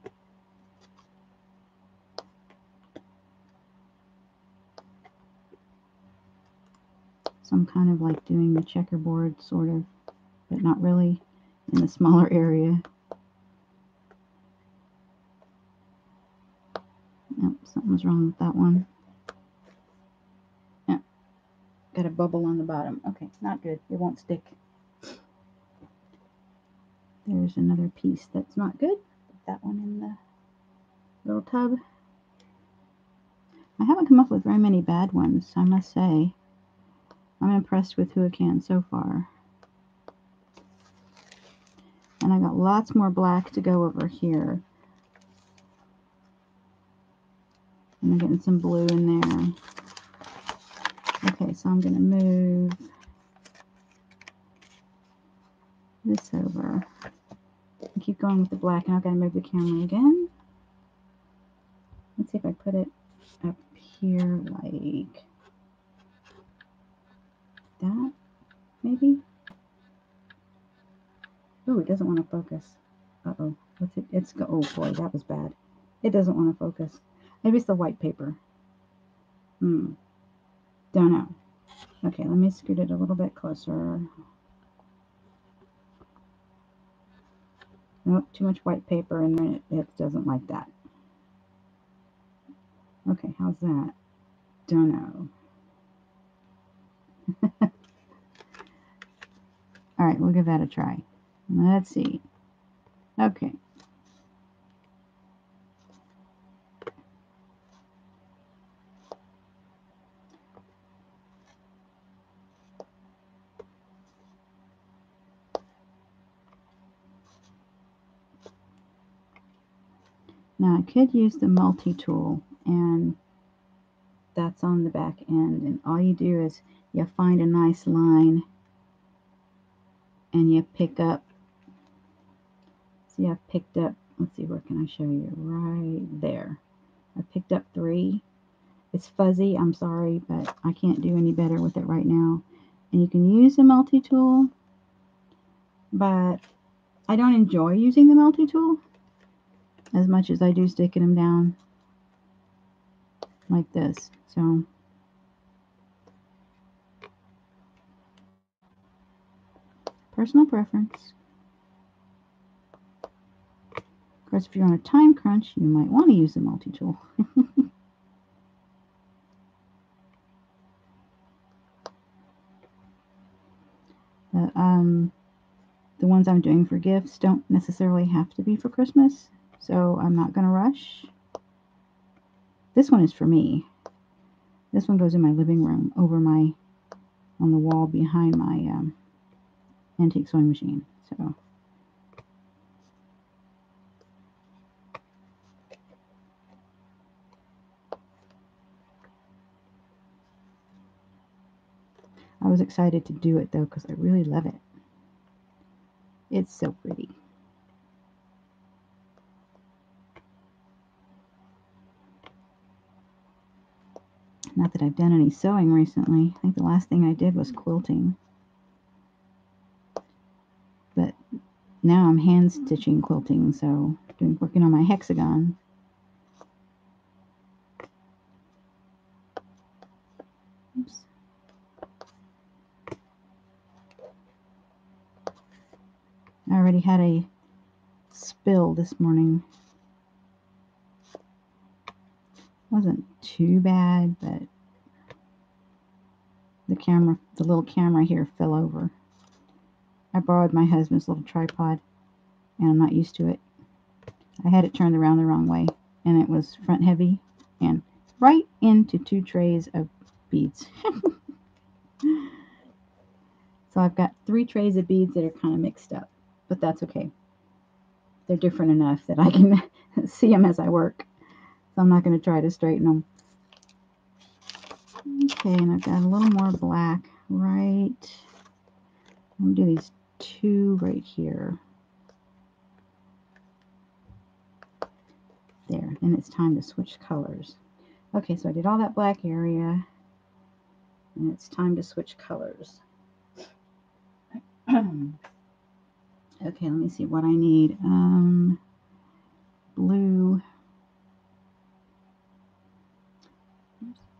So I'm kind of like doing the checkerboard sort of, but not really in the smaller [LAUGHS] area. Nope, something's wrong with that one. Yeah, got a bubble on the bottom. Okay, not good. It won't stick. There's another piece that's not good. Put that one in the little tub. I haven't come up with very many bad ones, I must say. I'm impressed with who I can so far. And I got lots more black to go over here. And I'm getting some blue in there. Okay, so I'm going to move this over. keep going with the black, and I've got to move the camera again. Let's see if I put it up here like that, maybe? Oh, it doesn't want to focus. Uh-oh. What's it? It's, go oh boy, that was bad. It doesn't want to focus. Maybe it's the white paper. Hmm. Don't know. Okay, let me scoot it a little bit closer. Nope, too much white paper and then it, it doesn't like that. Okay, how's that? Don't know. [LAUGHS] All right, we'll give that a try. Let's see. Okay. Now I could use the multi-tool and that's on the back end and all you do is you find a nice line and you pick up see I've picked up let's see where can I show you? Right there. I picked up three. It's fuzzy I'm sorry but I can't do any better with it right now. And you can use the multi-tool but I don't enjoy using the multi-tool as much as I do sticking them down like this. So personal preference. Of course, if you're on a time crunch, you might want to use the multi-tool. [LAUGHS] the, um, the ones I'm doing for gifts don't necessarily have to be for Christmas. So I'm not going to rush. This one is for me. This one goes in my living room over my, on the wall behind my um, antique sewing machine. So. I was excited to do it though because I really love it. It's so pretty. Not that I've done any sewing recently. I think the last thing I did was quilting. But now I'm hand stitching quilting, so doing working on my hexagon. Oops. I already had a spill this morning. Wasn't too bad, but the camera, the little camera here fell over. I borrowed my husband's little tripod and I'm not used to it. I had it turned around the wrong way and it was front heavy and right into two trays of beads. [LAUGHS] so I've got three trays of beads that are kind of mixed up, but that's okay. They're different enough that I can [LAUGHS] see them as I work. So I'm not going to try to straighten them. Okay, and I've got a little more black right. I'm going to do these two right here. There, and it's time to switch colors. Okay, so I did all that black area, and it's time to switch colors. [CLEARS THROAT] okay, let me see what I need. Um, blue.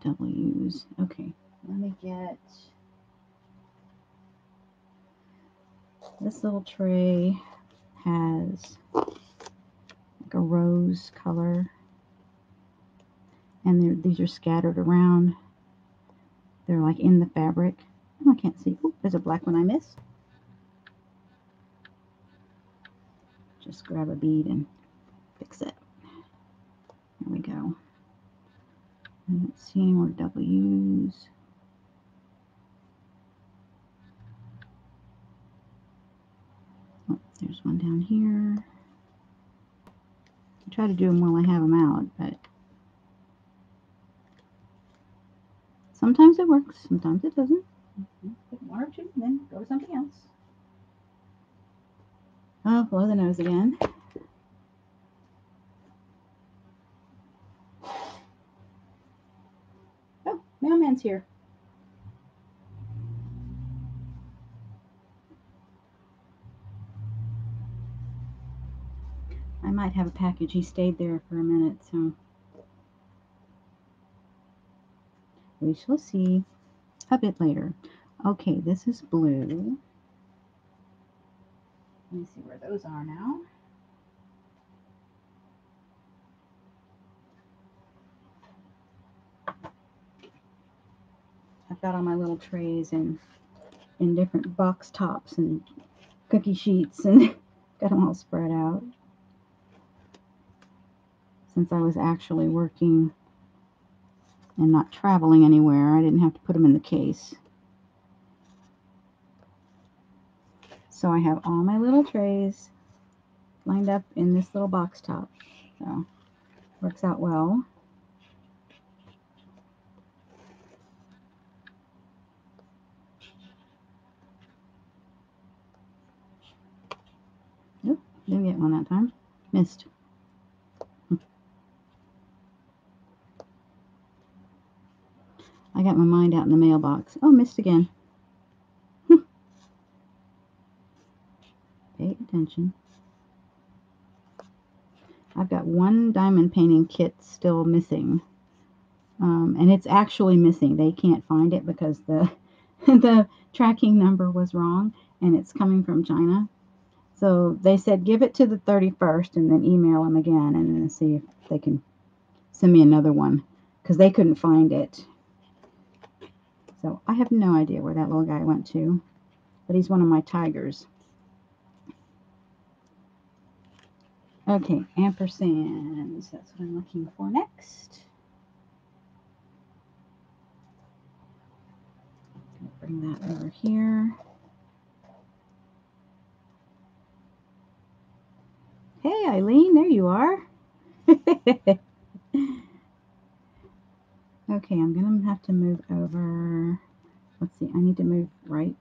W's. Okay, let me get this little tray has like a rose color and these are scattered around. They're like in the fabric. Oh, I can't see. Oh, there's a black one I missed. Just grab a bead and fix it. There we go. I don't see any more W's. Oh, there's one down here. I try to do them while I have them out, but sometimes it works, sometimes it doesn't. Pick one or two, then go to something else. Oh, blow the nose again. Mailman's here. I might have a package. He stayed there for a minute, so we shall see a bit later. Okay, this is blue. Let me see where those are now. Got all my little trays and in different box tops and cookie sheets and [LAUGHS] got them all spread out. Since I was actually working and not traveling anywhere, I didn't have to put them in the case. So I have all my little trays lined up in this little box top. So works out well. Nope, didn't get one that time. Missed. I got my mind out in the mailbox. Oh, missed again. Pay attention. I've got one diamond painting kit still missing. Um, and it's actually missing. They can't find it because the [LAUGHS] the tracking number was wrong and it's coming from China. So they said give it to the 31st and then email them again and then see if they can send me another one because they couldn't find it. So I have no idea where that little guy went to, but he's one of my tigers. Okay, ampersands. That's what I'm looking for next. Bring that over here. Hey, Eileen, there you are. [LAUGHS] okay, I'm going to have to move over. Let's see, I need to move right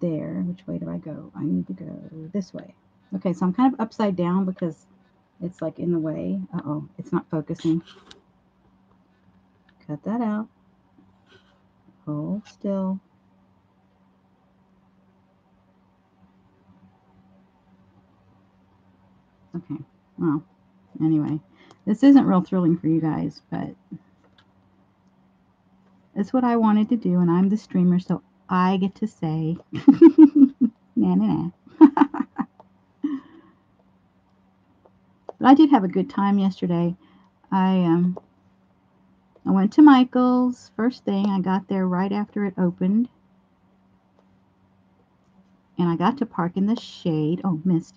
there. Which way do I go? I need to go this way. Okay, so I'm kind of upside down because it's like in the way. Uh-oh, it's not focusing. Cut that out. Hold still. Okay, well, anyway, this isn't real thrilling for you guys, but it's what I wanted to do, and I'm the streamer, so I get to say, [LAUGHS] nah, nah, nah. [LAUGHS] But I did have a good time yesterday. I um I went to Michael's first thing. I got there right after it opened. And I got to park in the shade. Oh, missed.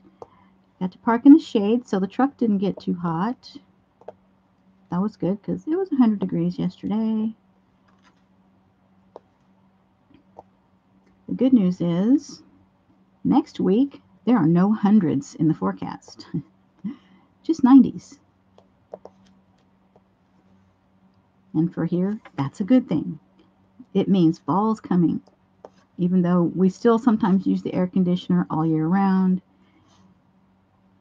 Got to park in the shade so the truck didn't get too hot. That was good because it was 100 degrees yesterday. The good news is next week there are no hundreds in the forecast. [LAUGHS] just 90s. And for here, that's a good thing. It means fall's coming, even though we still sometimes use the air conditioner all year round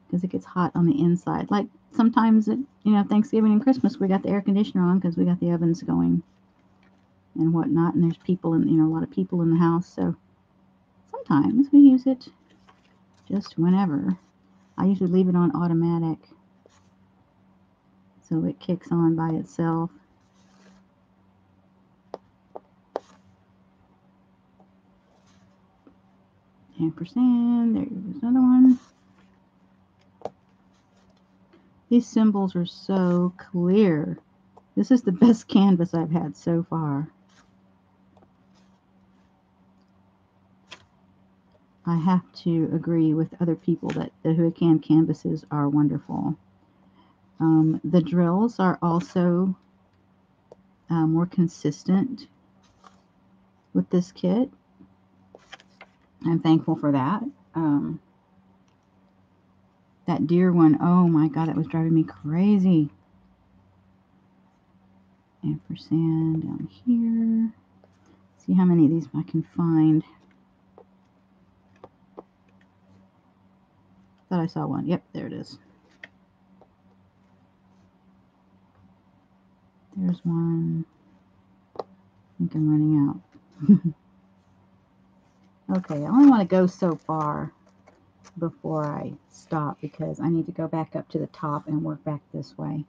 because it gets hot on the inside. Like sometimes, it, you know, Thanksgiving and Christmas, we got the air conditioner on because we got the ovens going and whatnot. And there's people and you know, a lot of people in the house. So sometimes we use it just whenever. I usually leave it on automatic so it kicks on by itself. Ampersand, there's another one. These symbols are so clear. This is the best canvas I've had so far. I have to agree with other people that the Huacan canvases are wonderful. Um, the drills are also uh, more consistent with this kit. I'm thankful for that. Um, that deer one, oh my god, that was driving me crazy. Ampersand down here. See how many of these I can find. Thought I saw one. Yep, there it is. There's one. I think I'm running out. [LAUGHS] okay, I only want to go so far before I stop because I need to go back up to the top and work back this way.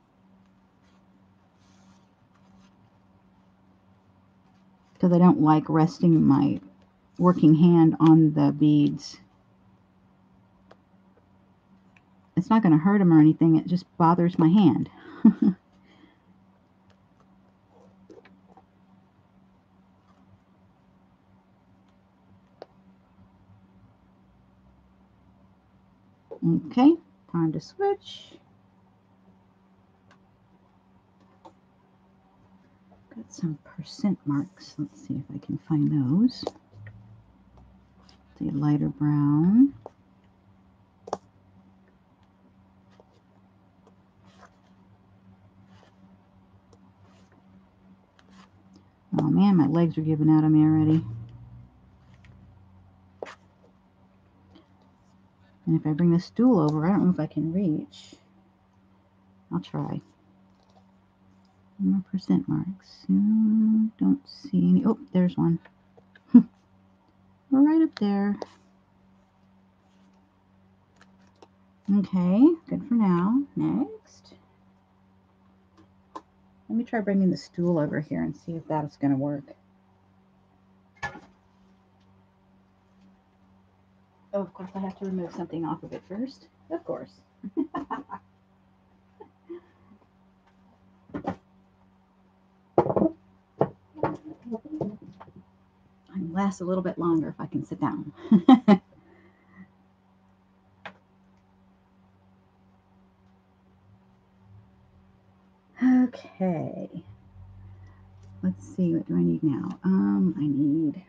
Because I don't like resting my working hand on the beads. It's not going to hurt them or anything. It just bothers my hand. [LAUGHS] Okay, time to switch. Got some percent marks. Let's see if I can find those. The lighter brown. Oh man, my legs are giving out on me already. And if I bring the stool over, I don't know if I can reach. I'll try. More percent marks. Don't see any. Oh, there's one. [LAUGHS] right up there. Okay, good for now. Next. Let me try bringing the stool over here and see if that's going to work. Oh, of course, I have to remove something off of it first. Of course. [LAUGHS] I last a little bit longer if I can sit down. [LAUGHS] okay. Let's see, what do I need now? Um, I need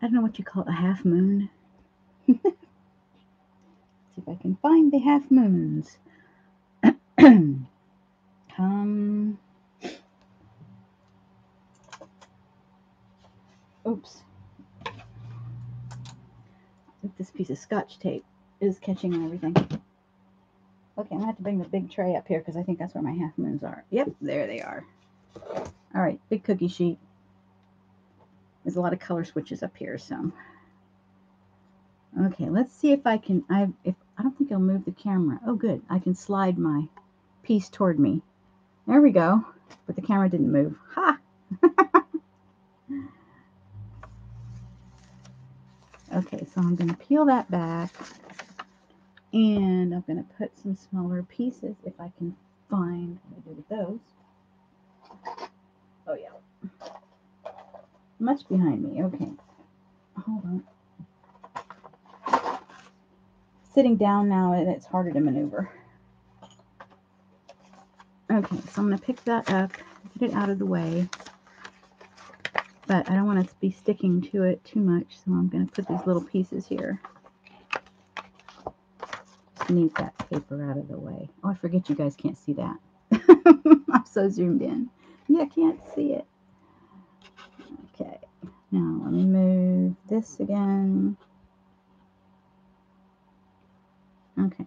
I don't know what you call it, a half moon. [LAUGHS] see if I can find the half moons. [CLEARS THROAT] oops. This piece of scotch tape is catching on everything. Okay, I'm gonna have to bring the big tray up here because I think that's where my half moons are. Yep, there they are. All right, big cookie sheet. There's a lot of color switches up here, so. Okay, let's see if I can, I if I don't think I'll move the camera. Oh, good. I can slide my piece toward me. There we go. But the camera didn't move. Ha! [LAUGHS] okay, so I'm going to peel that back. And I'm going to put some smaller pieces if I can find what I do with those. Oh, yeah much behind me. Okay. Hold on. Sitting down now, and it's harder to maneuver. Okay, so I'm going to pick that up, get it out of the way. But I don't want to be sticking to it too much, so I'm going to put these little pieces here. Need that paper out of the way. Oh, I forget you guys can't see that. [LAUGHS] I'm so zoomed in. Yeah, can't see it. Now let me move this again. Okay,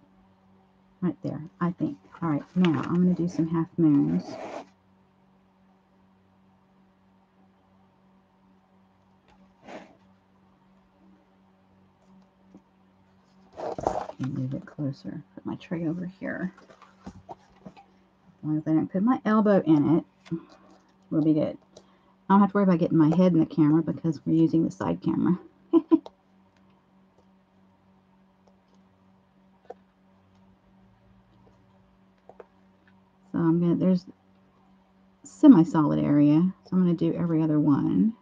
right there, I think. All right, now I'm going to do some half moons. move it closer. Put my tray over here. As long as I don't put my elbow in it, we'll be good. I don't have to worry about getting my head in the camera because we're using the side camera. [LAUGHS] so I'm going to, there's semi-solid area. So I'm going to do every other one.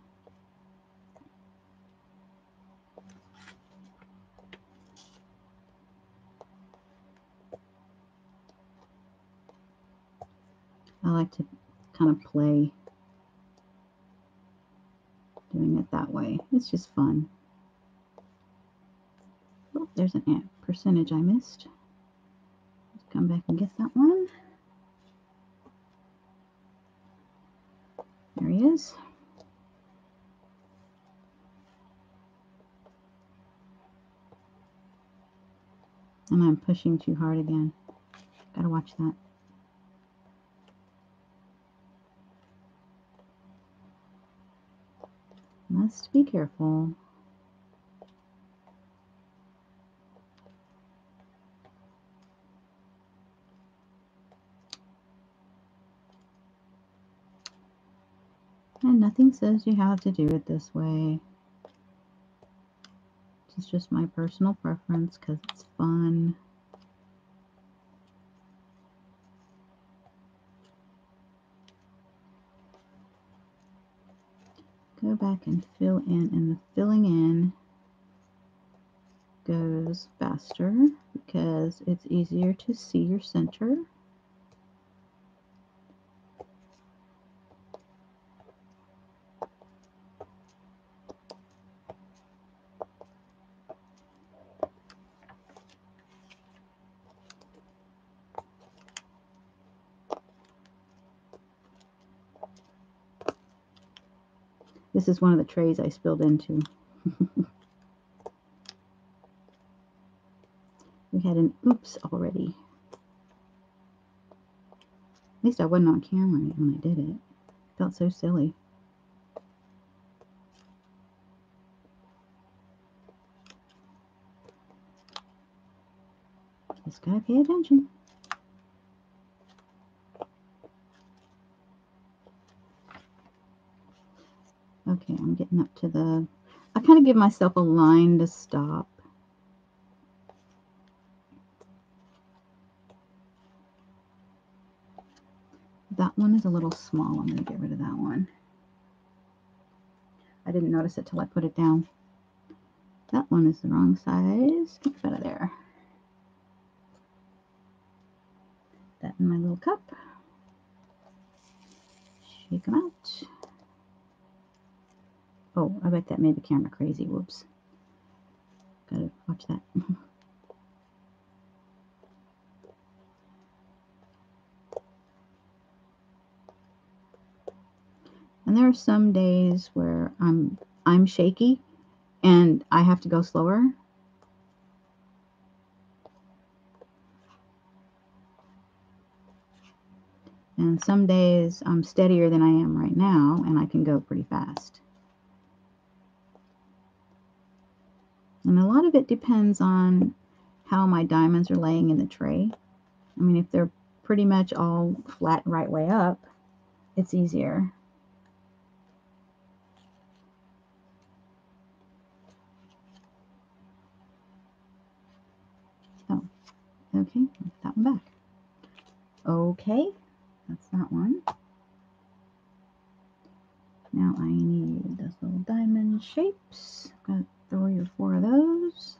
I like to kind of play doing it that way. It's just fun. Oh, there's an percentage I missed. Let's come back and get that one. There he is. And I'm pushing too hard again. Gotta watch that. Must be careful. And nothing says you have to do it this way. It's just my personal preference because it's fun. Go back and fill in, and the filling in goes faster because it's easier to see your center. Is one of the trays I spilled into. [LAUGHS] we had an oops already. At least I wasn't on camera when I did it. Felt so silly. Just gotta pay attention. Okay, I'm getting up to the, I kind of give myself a line to stop. That one is a little small. I'm going to get rid of that one. I didn't notice it till I put it down. That one is the wrong size. Get out of there. That in my little cup. Shake them out. Oh, I bet that made the camera crazy. Whoops. Gotta watch that. [LAUGHS] and there are some days where I'm I'm shaky and I have to go slower. And some days I'm steadier than I am right now and I can go pretty fast. And a lot of it depends on how my diamonds are laying in the tray. I mean, if they're pretty much all flat right way up, it's easier. Oh, okay, that one back. Okay, that's that one. Now I need those little diamond shapes. Got three or four of those.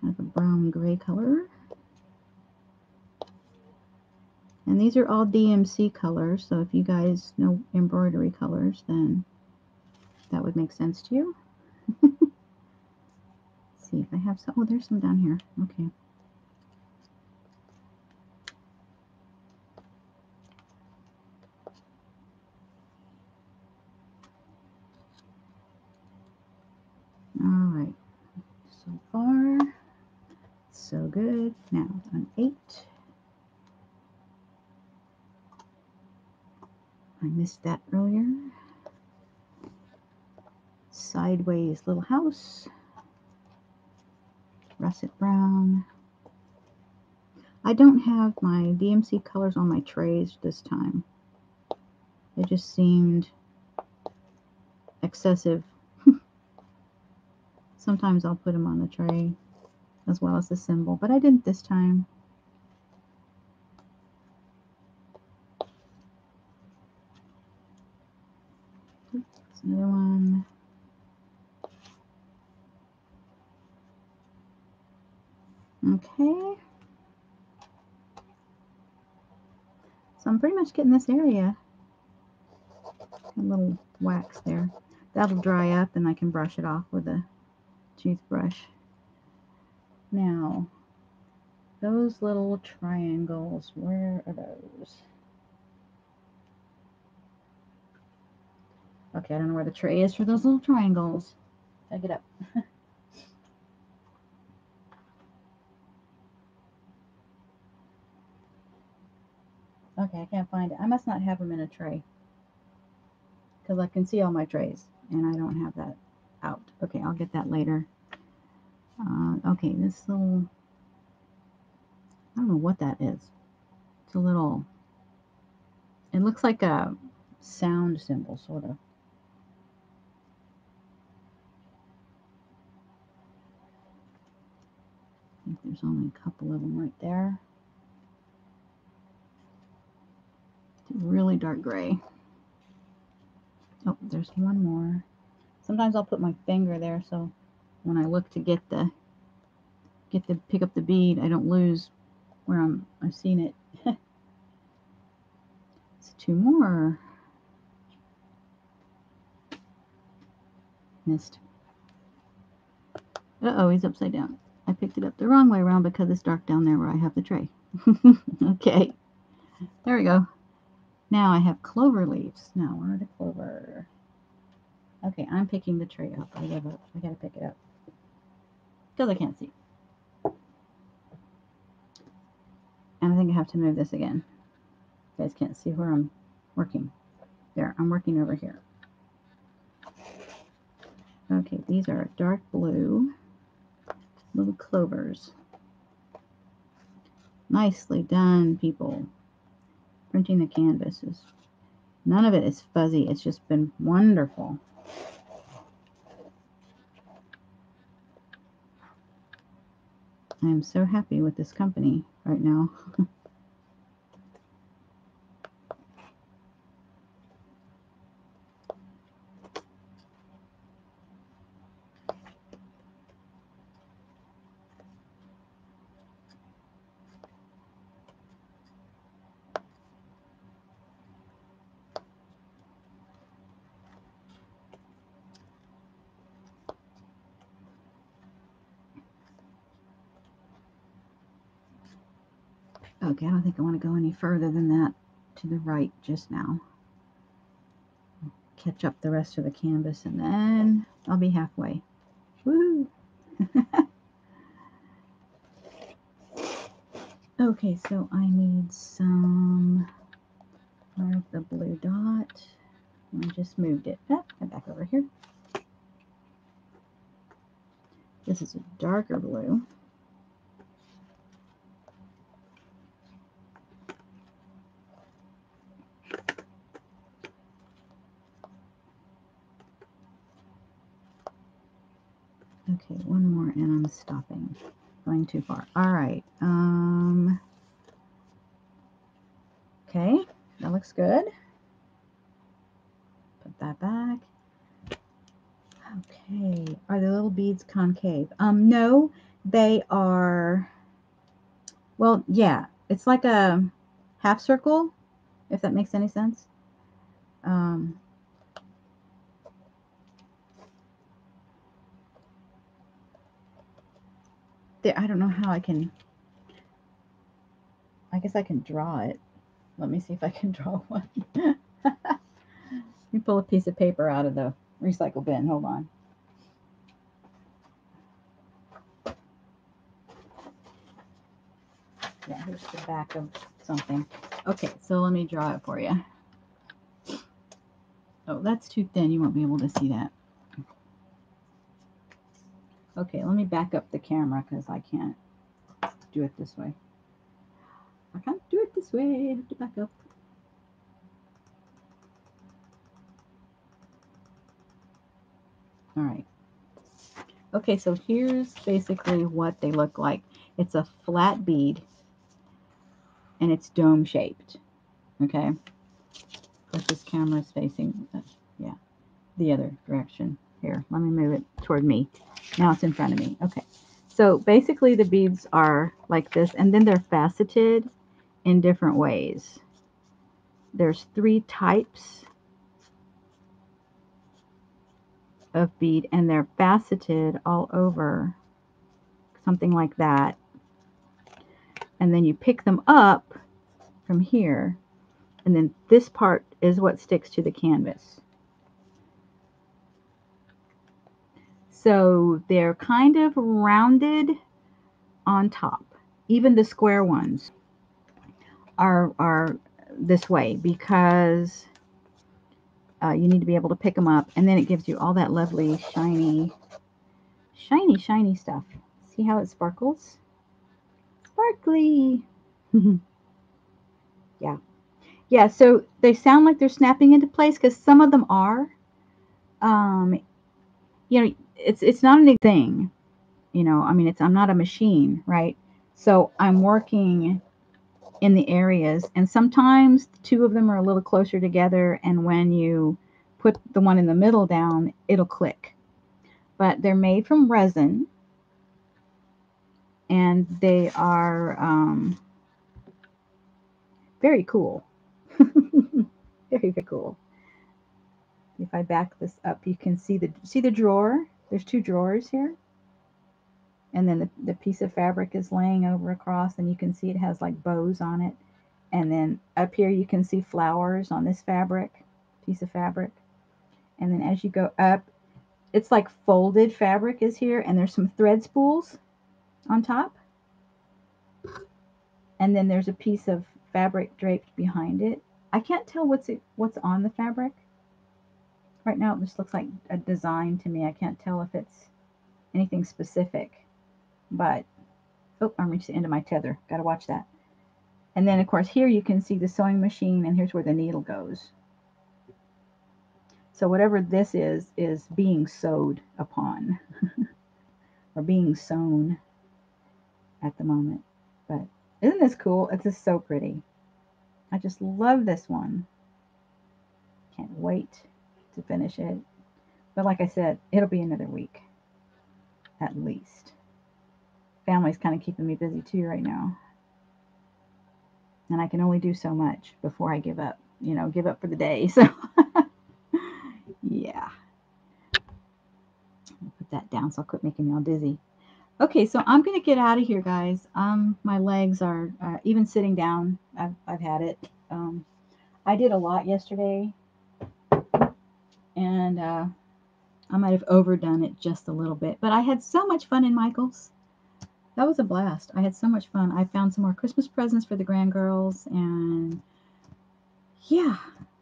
Kind of a brown gray color. And these are all DMC colors, so if you guys know embroidery colors, then that would make sense to you. [LAUGHS] see if I have some. Oh, there's some down here. Okay. All right, so far, so good. Now on eight. I missed that earlier. Sideways little house. Russet brown. I don't have my DMC colors on my trays this time. It just seemed excessive Sometimes I'll put them on the tray as well as the symbol, but I didn't this time. Oops, another one. Okay. So I'm pretty much getting this area. A little wax there. That'll dry up and I can brush it off with a toothbrush. Now, those little triangles, where are those? Okay, I don't know where the tray is for those little triangles. I get up. [LAUGHS] okay, I can't find it. I must not have them in a tray. Because I can see all my trays, and I don't have that out. Okay, I'll get that later. Uh, okay, this little, I don't know what that is. It's a little It looks like a sound symbol, sort of. I think there's only a couple of them right there. It's really dark gray. Oh, there's one more. Sometimes I'll put my finger there so when I look to get the get the pick up the bead, I don't lose where I'm I've seen it. [LAUGHS] it's two more. Missed. Uh-oh, he's upside down. I picked it up the wrong way around because it's dark down there where I have the tray. [LAUGHS] okay. There we go. Now I have clover leaves. Now, where are the clover? Okay, I'm picking the tray up. I up. I gotta pick it up. Because I can't see. And I think I have to move this again. You guys can't see where I'm working. There, I'm working over here. Okay, these are dark blue little clovers. Nicely done, people. Printing the canvases. None of it is fuzzy. It's just been wonderful. I am so happy with this company right now. [LAUGHS] Okay, I don't think I want to go any further than that to the right just now. Catch up the rest of the canvas and then I'll be halfway. Woo! [LAUGHS] okay, so I need some the blue dot. I just moved it. Oh, come back over here. This is a darker blue. Okay, one more and I'm stopping. Going too far. All right. Um, okay, that looks good. Put that back. Okay, are the little beads concave? Um, no, they are, well, yeah, it's like a half circle, if that makes any sense. Um, there, I don't know how I can, I guess I can draw it. Let me see if I can [LAUGHS] draw one. Me pull a piece of paper out of the recycle bin. Hold on. Yeah, here's the back of something. Okay, so let me draw it for you. Oh, that's too thin. You won't be able to see that. Okay, let me back up the camera because I can't do it this way. I can't do it this way. I have to back up. All right. Okay, so here's basically what they look like. It's a flat bead and it's dome shaped. Okay. But this camera is facing, uh, yeah, the other direction. Here, let me move it toward me. Now it's in front of me. Okay. So basically the beads are like this and then they're faceted in different ways. There's three types of bead and they're faceted all over something like that. And then you pick them up from here and then this part is what sticks to the canvas. So they're kind of rounded on top. Even the square ones are, are this way because uh, you need to be able to pick them up. And then it gives you all that lovely shiny, shiny, shiny stuff. See how it sparkles? Sparkly. [LAUGHS] yeah. yeah, so they sound like they're snapping into place because some of them are. Um, you know, it's it's not a thing. You know, I mean, it's I'm not a machine, right? So I'm working in the areas, and sometimes two of them are a little closer together, and when you put the one in the middle down, it'll click. But they're made from resin, and they are um, very cool. [LAUGHS] very, very cool. If I back this up, you can see the see the drawer. There's two drawers here. And then the, the piece of fabric is laying over across, and you can see it has like bows on it. And then up here you can see flowers on this fabric, piece of fabric. And then as you go up, it's like folded fabric is here, and there's some thread spools on top. And then there's a piece of fabric draped behind it. I can't tell what's it, what's on the fabric. Right now it just looks like a design to me. I can't tell if it's anything specific. But, oh, I'm reaching the end of my tether. Got to watch that. And then, of course, here you can see the sewing machine, and here's where the needle goes. So whatever this is, is being sewed upon [LAUGHS] or being sewn at the moment. But isn't this cool? It's just so pretty. I just love this one. Can't wait to finish it. But like I said, it'll be another week at least. Family's kind of keeping me busy too right now. And I can only do so much before I give up, you know, give up for the day. [LAUGHS] So, yeah. I'll put that down so I'll quit making y'all dizzy. Okay, so I'm going to get out of here, guys. Um, my legs are, uh, even sitting down, I've, I've had it. Um, I did a lot yesterday, and uh, I might have overdone it just a little bit, but I had so much fun in Michael's. That was a blast. I had so much fun. I found some more Christmas presents for the grand girls, and yeah,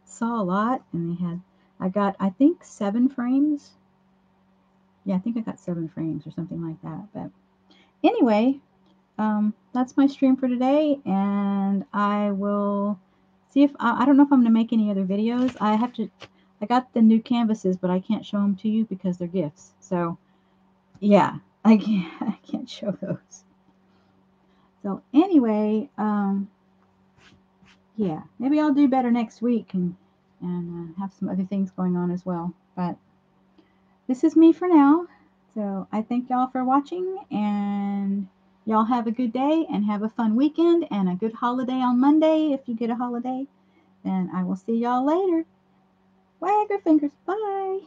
saw a lot. And they had, I got, I think, seven frames yeah, I think I got seven frames or something like that. But anyway, um, that's my stream for today, and I will see if I, I don't know if I'm going to make any other videos. I have to. I got the new canvases, but I can't show them to you because they're gifts. So, yeah, [LAUGHS] I can't. I can't show those. So anyway, um, yeah, maybe I'll do better next week and and uh, have some other things going on as well. But this is me for now. So I thank y'all for watching and y'all have a good day and have a fun weekend and a good holiday on Monday if you get a holiday. And I will see y'all later. Wag your fingers. Bye.